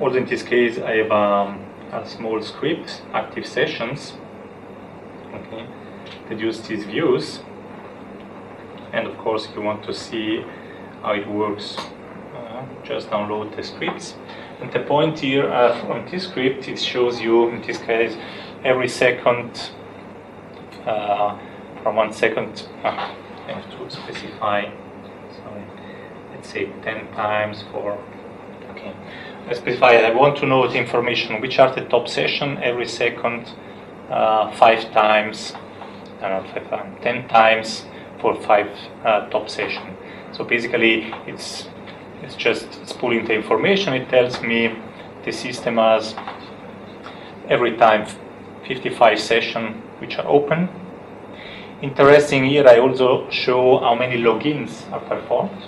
also in this case, I have um, a small script, active sessions, okay, that use these views. And of course if you want to see how it works uh, just download the scripts. And the point here uh, on this script it shows you in this case every second uh, from one second uh, I have to specify sorry let's say 10 times for okay specify I want to know the information which are the top session every second uh, five times uh, five, um, 10 times for five uh, top session. So basically, it's it's just it's pulling the information. It tells me the system has every time 55 session which are open. Interesting here, I also show how many logins are performed.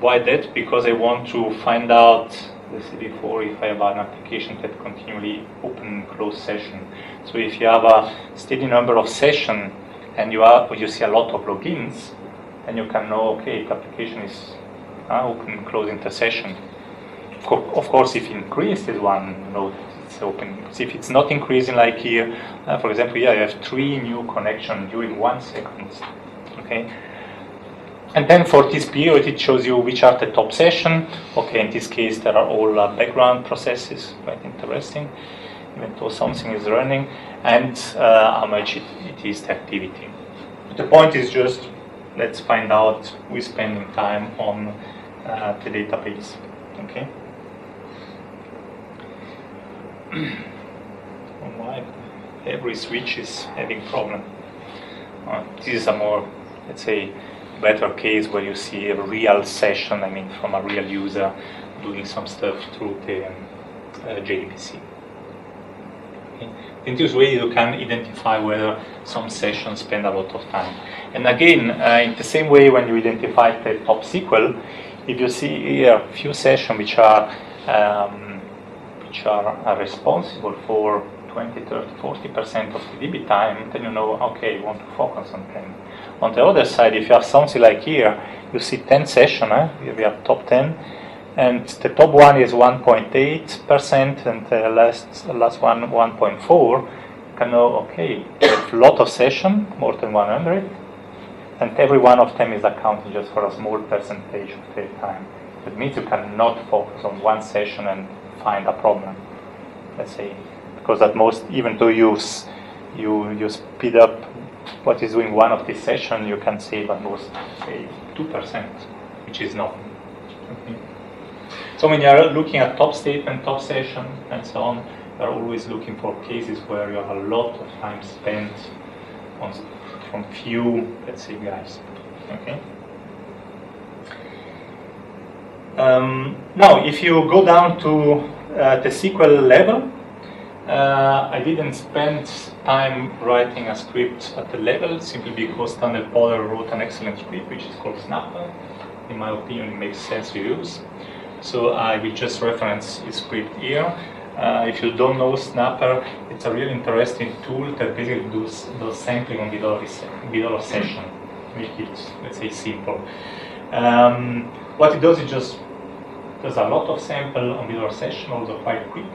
Why that? Because I want to find out, say before, if I have an application that continually open close session. So if you have a steady number of session and you are you see a lot of logins, then you can know okay the application is uh, open closing the session. Of, of course, if you increase this one node, it's open. If it's not increasing like here, uh, for example, here I have three new connections during one second. Okay. And then for this period, it shows you which are the top session. Okay, in this case, there are all uh, background processes, quite interesting, even though something is running, and uh, how much it, it is the activity. The point is just let's find out who is spending time on uh, the database. Okay. Why every switch is having problem? Uh, this is a more, let's say, better case where you see a real session. I mean, from a real user doing some stuff through the um, uh, JDBC. Okay. In this way, you can identify whether some sessions spend a lot of time. And again, uh, in the same way, when you identify the top SQL, if you see here a few sessions which are um, which are, are responsible for 20, 30, 40 percent of the DB time, then you know, okay, you want to focus on them. On the other side, if you have something like here, you see 10 session, eh? we have top 10, and the top one is 1.8 percent, and the last last one 1.4. You can know, okay, a lot of session, more than 100, and every one of them is accounting just for a small percentage of the time. That means you cannot focus on one session and find a problem. Let's say, because at most, even though you you you speed up what is doing one of these sessions, you can save at most say two percent, which is nothing. Okay. So when you are looking at top statement, top session, and so on, you are always looking for cases where you have a lot of time spent on from few, let's say, guys. Okay. Um, now, if you go down to uh, the SQL level, uh, I didn't spend time writing a script at the level simply because Tanel Poder wrote an excellent script which is called Snapper. In my opinion, it makes sense to use. So I will just reference his script here. Uh, if you don't know Snapper, it's a really interesting tool that basically does, does sampling on se- session. Make it, let's say, simple. Um, what it does, it just does a lot of sample on middle of session, also quite quick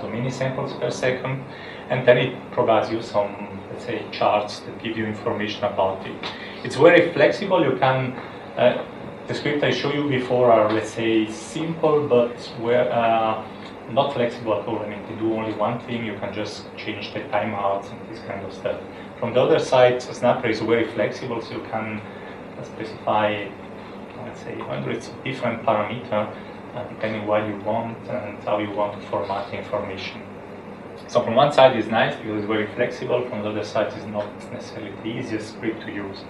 so many samples per second, and then it provides you some, let's say, charts that give you information about it. It's very flexible. You can, uh, the script I showed you before are, let's say, simple, but where uh, not flexible at all. I mean, they do only one thing. You can just change the timeouts and this kind of stuff. From the other side, Snapper is very flexible, so you can specify, let's say, hundreds of different parameters depending what you want and how you want to format the information. So from one side it's nice because it's very flexible, from the other side it's not necessarily the easiest script to use.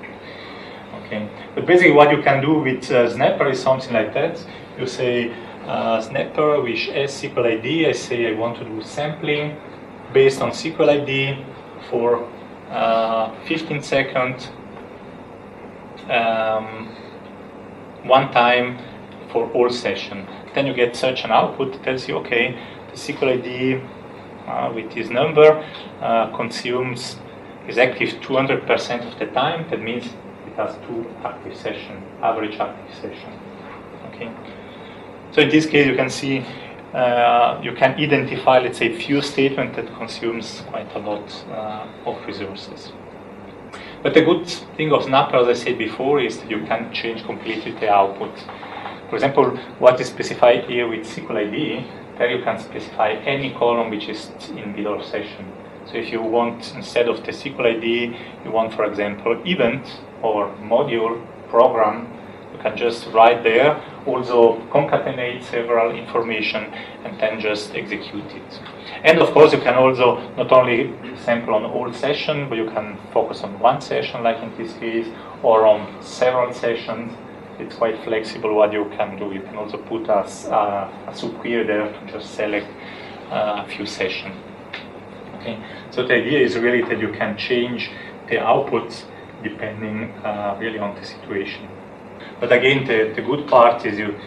Okay, but basically what you can do with uh, Snapper is something like that. You say uh, Snapper with SQL ID, I say I want to do sampling based on SQL ID for uh, 15 seconds um, one time for all session. Then you get such an output that tells you, okay, the SQL ID uh, with this number uh, consumes is active 200% of the time. That means it has two active sessions, average active session. Okay. So in this case, you can see uh, you can identify, let's say, few statements that consumes quite a lot uh, of resources. But the good thing of Snapper, as I said before, is that you can change completely the output. For example, what is specified here with SQL ID, there you can specify any column which is in middle of session. So if you want, instead of the SQL ID, you want, for example, event or module program, you can just write there, also concatenate several information and then just execute it. And of course, you can also not only sample on all session, but you can focus on one session, like in this case, or on several sessions. It's quite flexible what you can do. You can also put a, a, a subquery there to just select uh, a few sessions. Okay, so the idea is really that you can change the outputs depending uh, really on the situation. But again, the, the good part is you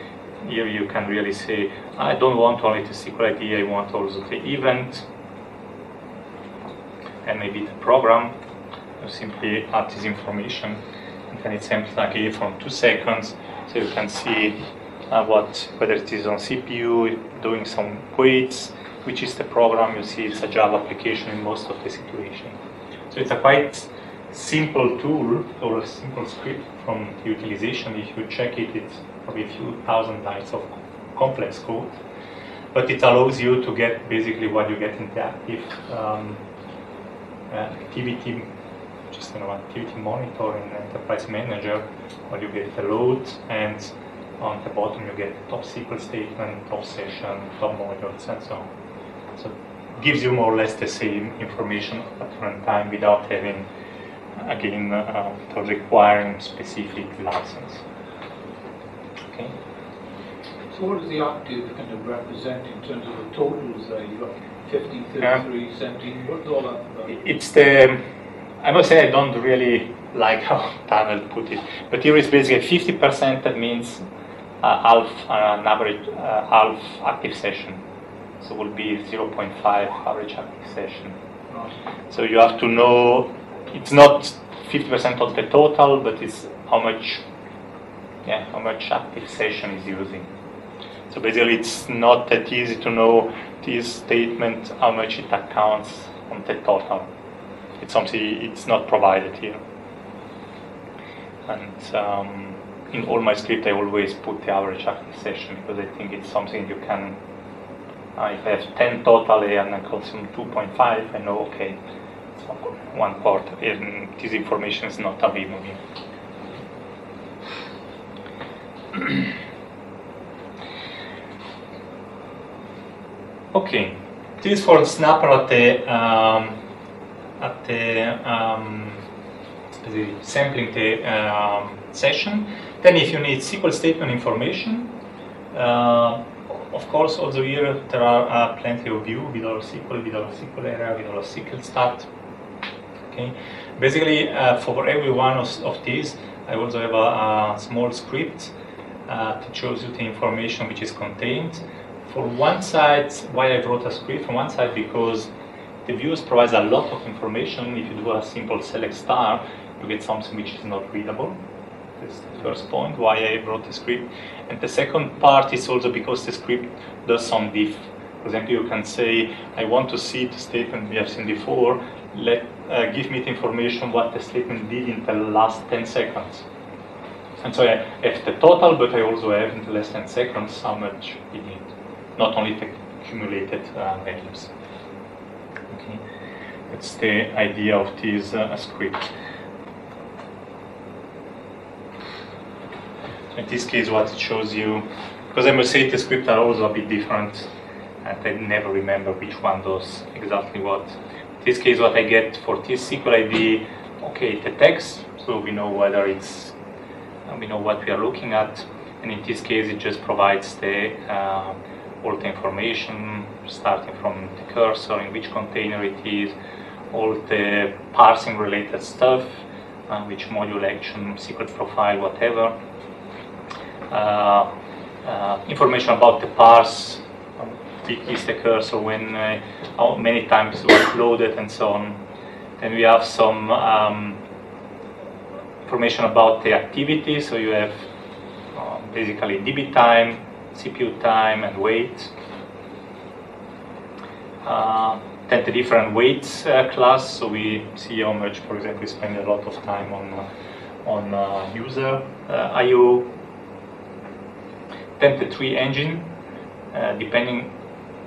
here you can really say, I don't want only the SQL I want also the event and maybe the program. You simply add this information and it's empty again from two seconds. So you can see uh, what whether it is on CPU, doing some queries, which is the program. You see it's a Java application in most of the situation. So it's a quite simple tool or a simple script from the utilization. If you check it, it's probably a few thousand lines of complex code. But it allows you to get basically what you get in the active um, uh, activity, just you know, activity monitor in Enterprise Manager, where you get the load and on the bottom you get the top SQL statement, top session, top modules, and so on. So it gives you more or less the same information at runtime without having again uh, to requiring specific license. Okay. So what does the octave kind of represent in terms of the totals there? You've got 50, 33, 17, what's all that about? It's the, I must say I don't really like how Tanel put it, but here is basically 50% that means uh, half, uh, an average uh, half active session. So will be 0.5 average active session. So you have to know it's not 50% of the total, but it's how much, yeah, how much active session is using. So basically, it's not that easy to know this statement how much it accounts on the total. It's something it's not provided here. And um, in all my script, I always put the average active session because I think it's something you can. Uh, if I have 10 total and I consume 2.5, I know okay, it's one quarter, and this information is not available here. okay, this is for Snapper at the um, the um, the sampling the um, session. Then, if you need SQL statement information, uh, of course, also here there are uh, plenty of view with our SQL, with our SQL area, with our SQL stat. Okay, basically uh, for every one of, of these, I also have a, a small script uh, that shows you the information which is contained. For one side, why I wrote a script? From one side, because the views provides a lot of information. If you do a simple select star, you get something which is not readable. That's the first point why I wrote the script. And the second part is also because the script does some diff. For example, you can say, I want to see the statement we have seen before. Let uh, give me the information what the statement did in the last 10 seconds. And so I have the total, but I also have in the last 10 seconds how much it did, not only the accumulated uh, values. That's the idea of this uh, script. In this case, what it shows you, because I must say the scripts are also a bit different and I never remember which one does exactly what. In this case, what I get for this SQL ID, okay, the text, so we know whether it's, uh, we know what we are looking at, and in this case, it just provides the uh, all the information, starting from the cursor, in which container it is, all the parsing related stuff, uh, which module action, SQL profile, whatever. Uh, uh, information about the parse, big is the cursor, when, uh, how many times was loaded, and so on. Then we have some um, information about the activity, so you have um, basically DB time, CPU time, and wait. Uh, then the different wait uh, class, so we see how much, for example, we spend a lot of time on uh, on uh, user I/O. Then the tree engine, depending,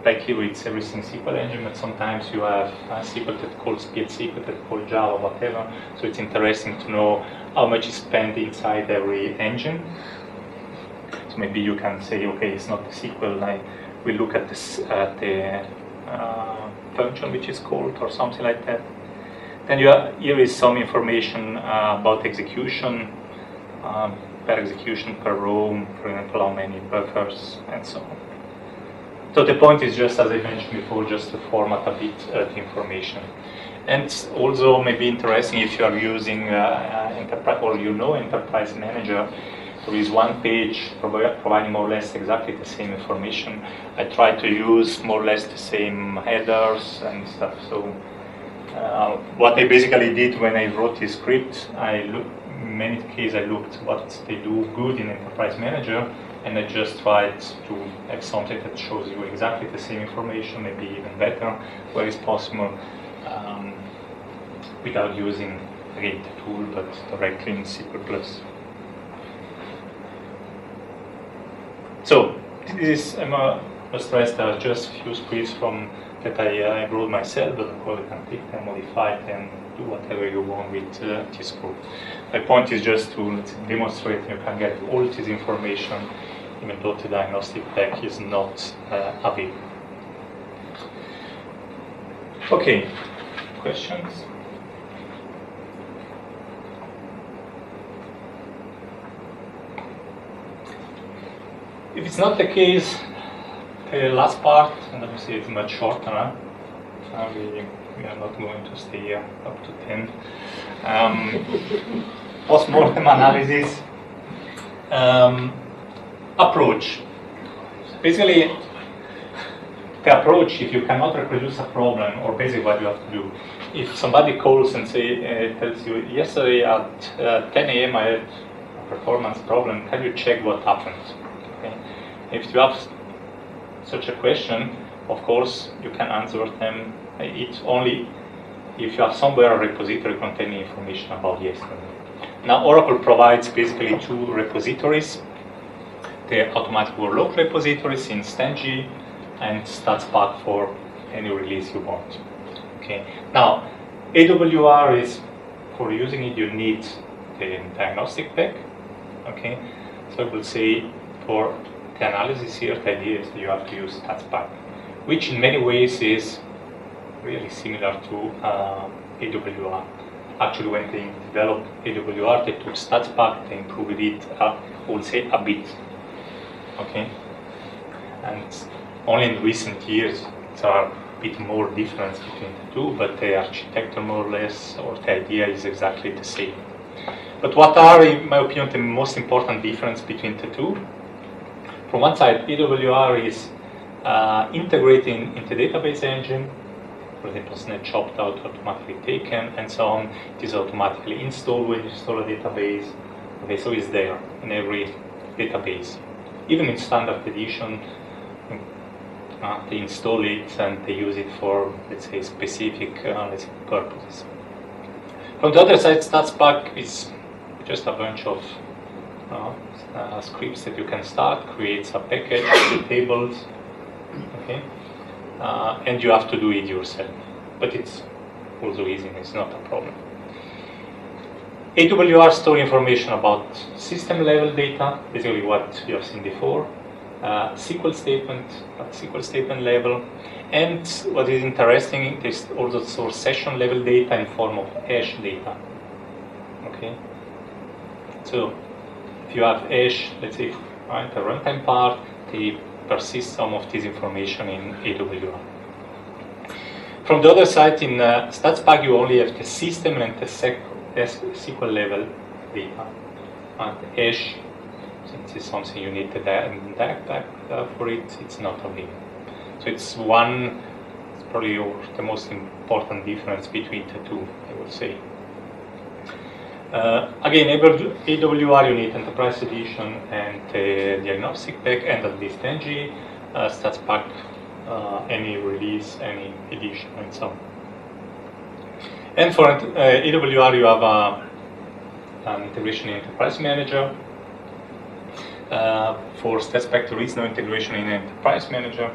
like here it's everything SQL engine, but sometimes you have SQL that calls PL SQL that calls Java, whatever. So it's interesting to know how much is spent inside every engine. So maybe you can say, okay, it's not the SQL. I we look at this at the uh, function which is called or something like that. Then you have, here is some information uh, about execution, um, per execution per room, for example, how many buffers and so on. So the point is just, as I mentioned before, just to format a bit uh, information. And also maybe interesting if you are using uh, enterprise or you know Enterprise Manager, there is one page providing more or less exactly the same information. I try to use more or less the same headers and stuff. So uh, what I basically did when I wrote this script, I look, in many cases I looked what they do good in Enterprise Manager, and I just tried to have something that shows you exactly the same information, maybe even better, where it's possible, um, without using again the tool, but directly in SQL+. So this is, there are just a few scripts from that I, I wrote myself, but of course you can take them, modify them, do whatever you want with uh, this code. My point is just to demonstrate you can get all this information even though the diagnostic pack is not uh, available. Okay, questions? If it's not the case, the last part, and obviously it's much shorter, huh? Uh, we, we are not going to stay here up to 10. Um, post-mortem analysis um, approach. Basically, the approach, if you cannot reproduce a problem, or basically what you have to do, if somebody calls and say, uh, tells you, yesterday at uh, 10 a.m. I had a performance problem, can you check what happened? If you have such a question, of course, you can answer them. It's only if you have somewhere a repository containing information about yesterday. Now, Oracle provides basically two repositories. The automatic workload repositories in Stangy and StatsPack for any release you want. Okay. Now, AWR is, for using it, you need the diagnostic pack. Okay. So I will say for the analysis here, the idea is that you have to use StatsPack, which in many ways is really similar to uh, AWR. Actually, when they developed AWR, they took StatsPack, they improved it, uh, I would say, a bit. Okay, and only in recent years there are a bit more difference between the two, but the architecture more or less, or the idea is exactly the same. But what are, in my opinion, the most important difference between the two? From one side, AWR is uh, integrating into database engine, for example, snap chopped out, automatically taken, and so on. It is automatically installed when you install a database. Okay, so it's there in every database. Even in standard edition, uh, they install it and they use it for, let's say, specific uh, let's say, purposes. From the other side, StatsPack is just a bunch of uh, uh, scripts that you can start, creates a package, tables, okay, uh, and you have to do it yourself. But it's also easy, it's not a problem. AWR store information about system level data, basically what you have seen before, uh, SQL statement at SQL statement level. And what is interesting is also source session level data in form of ASH data. Okay. So you have ASH, let's say, right, a runtime part, they persist some of this information in AWR. From the other side, in uh, StatsPack, you only have the system and the SQL level data. And the ASH, since it's something you need the DAG uh, for it, it's not only. So it's one, it's probably the most important difference between the two, I would say. Uh, again, AWR you need Enterprise Edition and the Diagnostic Pack and at least NG, uh, StatsPack, uh, any release, any edition and so on. And for uh, AWR you have a, an integration in Enterprise Manager. Uh, for StatsPack there is no integration in Enterprise Manager.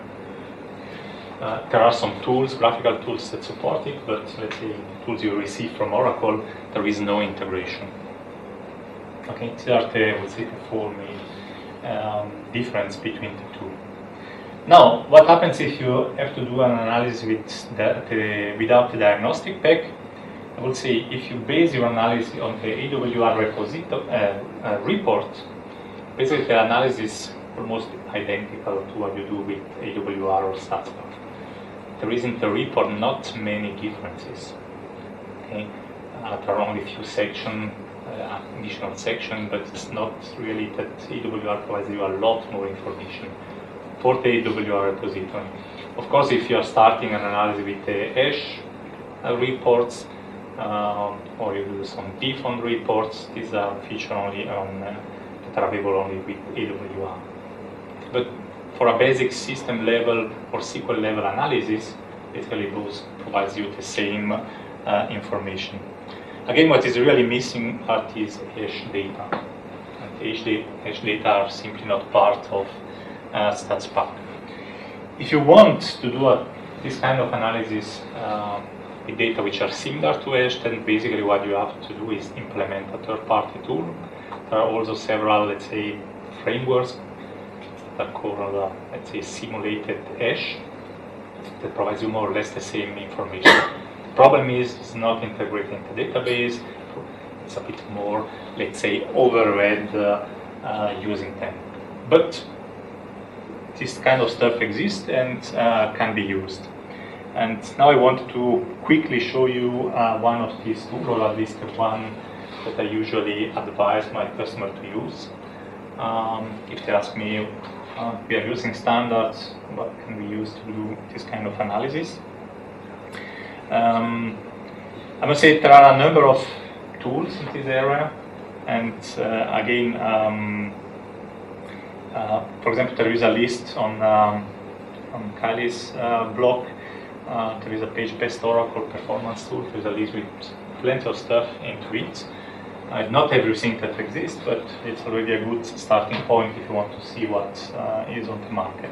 Uh, there are some tools, graphical tools that support it, but let's say the tools you receive from Oracle, there is no integration. Okay, these are the, would say, the four main um, difference between the two. Now, what happens if you have to do an analysis with the, the, without the diagnostic pack? I would say if you base your analysis on the AWR repository uh, uh, report, basically the analysis is almost identical to what you do with AWR or StatsPack there is in the report not many differences. Okay? Uh, there are only a few sections, uh, additional sections, but it's not really that AWR provides you a lot more information for the AWR repository. Of course, if you are starting an analysis with the ASH uh, reports, uh, or you do some bfond reports, these are featured only on uh, that are available only with AWR. But for a basic system level or SQL level analysis, basically those provides you the same uh, information. Again, what is really missing are these ASH data. And ASH, da ASH data are simply not part of uh, StatsPack. If you want to do a, this kind of analysis uh, with data which are similar to ASH, then basically what you have to do is implement a third-party tool. There are also several, let's say, frameworks that uh, let's say, simulated ASH that provides you more or less the same information. the problem is it's not integrated into the database. It's a bit more, let's say, overread uh, uh, using them. But this kind of stuff exists and uh, can be used. And now I want to quickly show you uh, one of these tools, or at least the one that I usually advise my customer to use. Um, if they ask me uh, we are using standards, what can we use to do this kind of analysis. Um, I must say there are a number of tools in this area, and uh, again, um, uh, for example, there is a list on, um, on Kyle's uh, blog. Uh, there is a page Best Oracle Performance Tool. There is a list with plenty of stuff into it. Uh, not everything that exists, but it's already a good starting point if you want to see what uh, is on the market.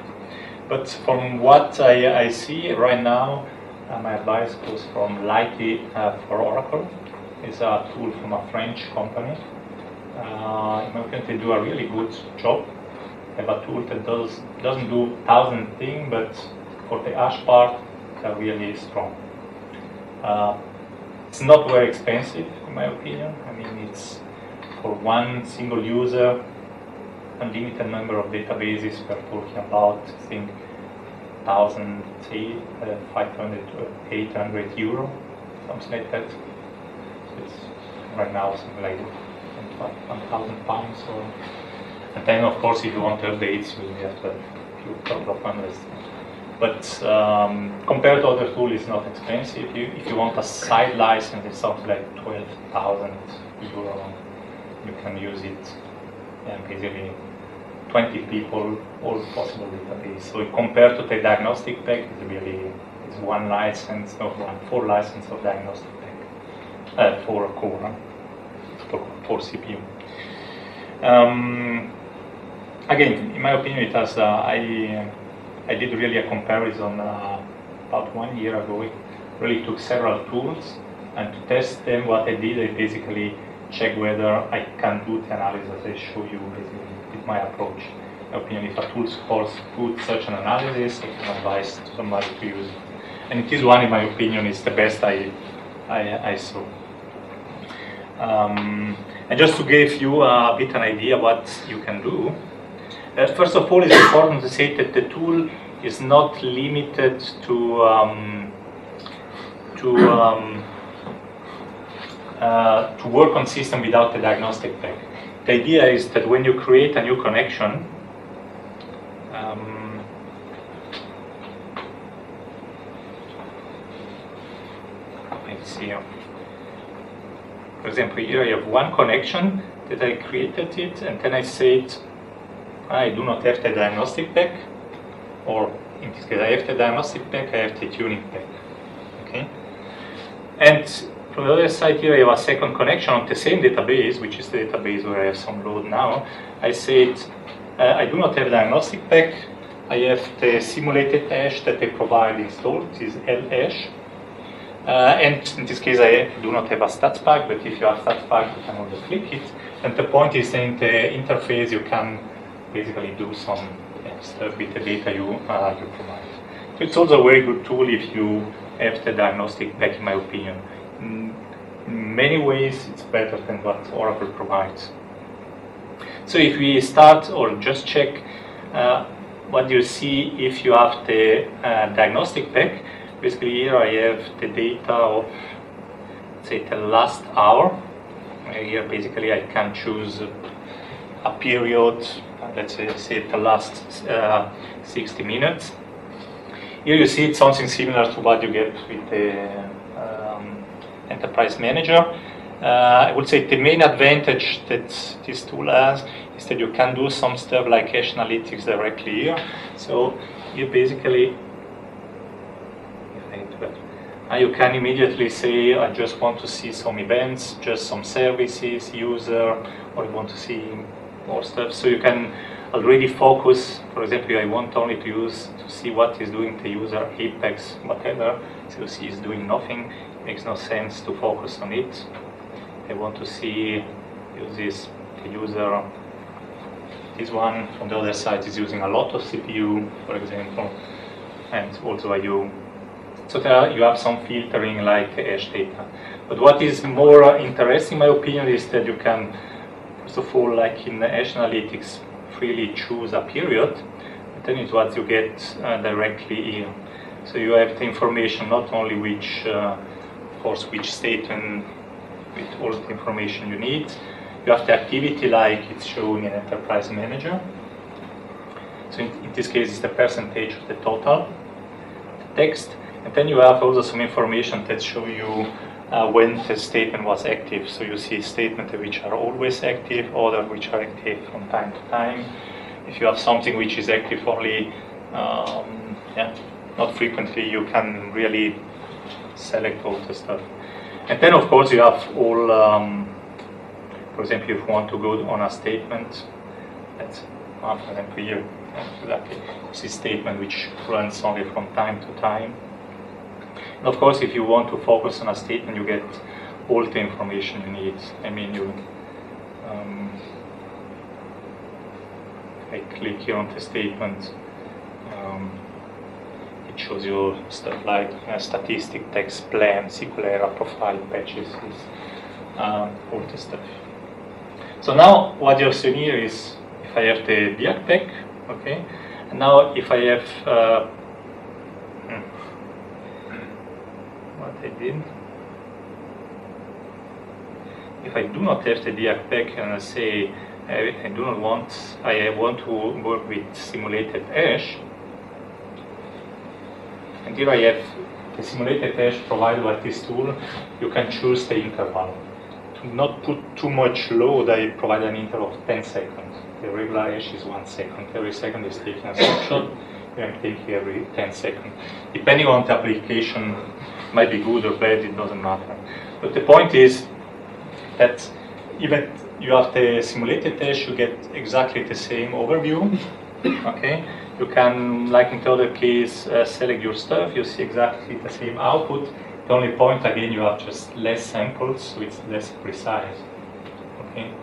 But from what I, I see right now, uh, my advice goes from Lighty for Oracle. It's a tool from a French company. Uh, in my opinion, they do a really good job. They have a tool that does, doesn't do thousand things, but for the ash part, they're really strong. Uh, it's not very expensive, in my opinion. I mean, it's for one single user, unlimited number of databases. We're talking about, I think, 1,500 uh, to 800 euro, something like that. So it's right now something like 1,000 pounds. Or, and then, of course, if you want updates, update, you have to a few couple of hundreds. But um, compared to other tools, it's not expensive. If you, if you want a side license, it's something like 12,000 euro. You can use it and basically 20 people, all possible database. So compared to the diagnostic pack, it's really it's one license, no, one, four license of diagnostic pack uh, for a core, for, for CPU. Um, again, in my opinion, it has, uh, I, I did really a comparison uh, about one year ago. It really took several tools and to test them, what I did, I basically check whether I can do the analysis I show you basically with my approach. my opinion, if a tool scores good such an analysis, I can advise somebody to use it. And it is one, in my opinion, is the best I, I, I saw. Um, and just to give you a bit an idea what you can do, uh, first of all, it's important to say that the tool is not limited to um, to um, uh, to work on system without the diagnostic pack. The idea is that when you create a new connection, um, let's see. For example, here I have one connection that I created it, and then I said I do not have the diagnostic pack, or in this case I have the diagnostic pack, I have the tuning pack. Okay, and from the other side here I have a second connection on the same database, which is the database where I have some load now. I said uh, I do not have diagnostic pack. I have the simulated ASH that they provide installed, it is L-ASH. Uh, and in this case, I do not have a stats pack, but if you have stats pack, you can also click it. And the point is in the interface, you can basically do some stuff with the data you, uh, you provide. It's also a very good tool if you have the diagnostic pack, in my opinion. In many ways, it's better than what Oracle provides. So if we start or just check uh, what you see if you have the uh, diagnostic pack, basically here I have the data of say the last hour. Here basically I can choose a period, let's say, the last uh, 60 minutes. Here you see it's something similar to what you get with the um, Enterprise Manager. Uh, I would say the main advantage that this tool has is that you can do some stuff like ASH analytics directly here. So you basically and you can immediately say, I just want to see some events, just some services, user, or you want to see more stuff. So you can already focus, for example, I want only to use to see what is doing the user, Apex, whatever. So see it's doing nothing, it makes no sense to focus on it. I want to see, use this, the user, this one from the other side is using a lot of CPU, for example, and also you so there you have some filtering like ASH data. But what is more interesting, in my opinion, is that you can, of all, like in ASH analytics, freely choose a period. Then it's what you get uh, directly here. So you have the information not only which, uh, of course, which state and with all the information you need. You have the activity like it's showing in Enterprise Manager. So in, in this case, it's the percentage of the total. The text and then you have also some information that show you uh, when the statement was active. So you see statements which are always active, other which are active from time to time. If you have something which is active only, um, yeah, not frequently, you can really select all the stuff. And then of course you have all, um, for example, if you want to go on a statement, that's one for example here, exactly, this statement which runs only from time to time. Of course, if you want to focus on a statement, you get all the information you need. I mean, you um, I click here on the statement. Um, it shows you stuff like uh, statistic, text, plan, SQL error, profile, patches, um, all the stuff. So now what you're seeing here is if I have the diag pack, okay, and now if I have uh, I did. If I do not have the diag pack and I say I, I do not want, I want to work with simulated ASH, and here I have the simulated ASH provided by this tool, you can choose the interval. To not put too much load, I provide an interval of 10 seconds. The regular ASH is one second. Every second is taking a snapshot. I'm taking every 10 seconds. Depending on the application, might be good or bad, it doesn't matter. But the point is that even you have the simulated test, you get exactly the same overview. okay, you can, like in the other case, uh, select your stuff. You see exactly the same output. The only point again, you have just less samples, so it's less precise. Okay,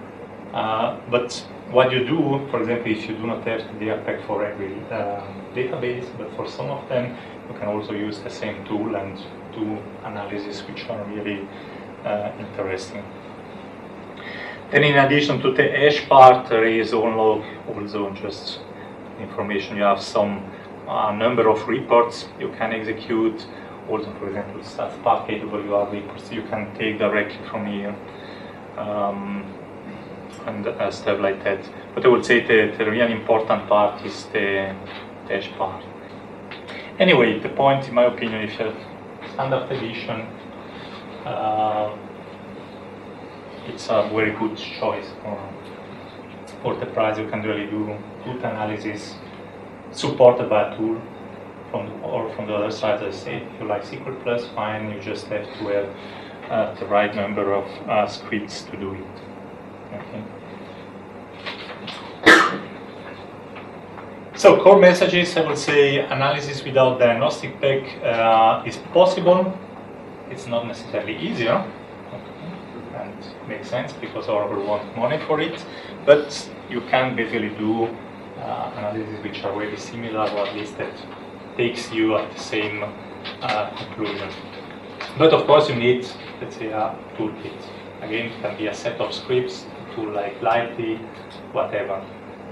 uh, but what you do, for example, if you do not have the diag pack for every um, database, but for some of them, you can also use the same tool and do analysis which are really uh, interesting. Then in addition to the ASH part, there is onlog also just information. You have some uh, number of reports you can execute. Also, for example, StatsPack AWR reports you can take directly from here. Um, and uh, stuff like that. But I would say the, the really important part is the ASH part. Anyway, the point, in my opinion, if you have standard edition, uh, it's a very good choice for, for the price. You can really do good analysis supported by a tool. From the, or from the other side, I say, if you like SQL Plus, fine. You just have to have uh, the right number of uh, scripts to do it. Okay. So core messages, I would say analysis without diagnostic pack uh, is possible. It's not necessarily easier, and makes sense because Oracle wants money for it. But you can basically do uh, analysis which are very similar, or at least that takes you at the same uh, conclusion. But of course, you need, let's say, a toolkit. Again, it can be a set of scripts, tool like Lighty, whatever.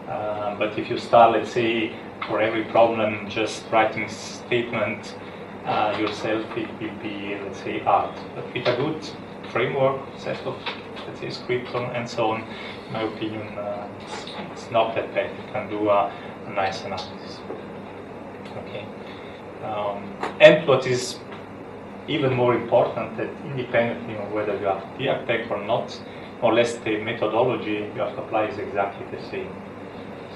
Uh, but if you start, let's say, for every problem, just writing statement uh, yourself, it will be, let's say, hard. But with a good framework, set of, let's say, scripts and so on, in my opinion, uh, it's, it's, not that bad. You can do a, a nice analysis. Okay. Um, and what is even more important that independently of whether you have the diag pack or not, more or less the methodology you have to apply is exactly the same.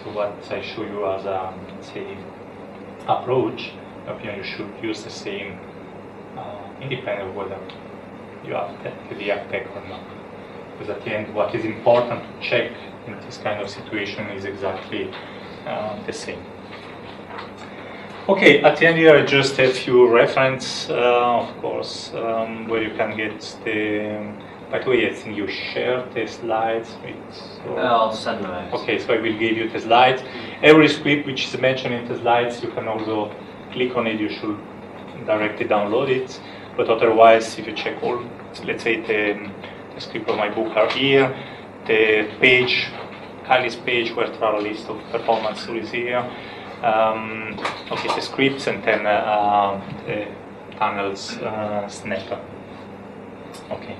So what I show you as a say approach, you should use the same uh, independent of whether you have the diag pack or not. Because at the end, what is important to check in this kind of situation is exactly uh, the same. Okay, at the end here just a few reference, uh, of course, um, where you can get the. By the way, I think you share the slides with. I'll send them. Okay, so I will give you the slides. Every script which is mentioned in the slides, you can also click on it. You should directly download it. But otherwise, if you check all, let's say the, the script of my book are here. The page, Kyle's page, where there are a list of performance tools here um, okay, the scripts and then uh, the Tanel's uh, snapper. Okay.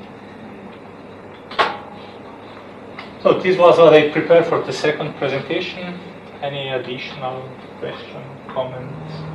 So this was what I prepared for the second presentation. Any additional question, comments?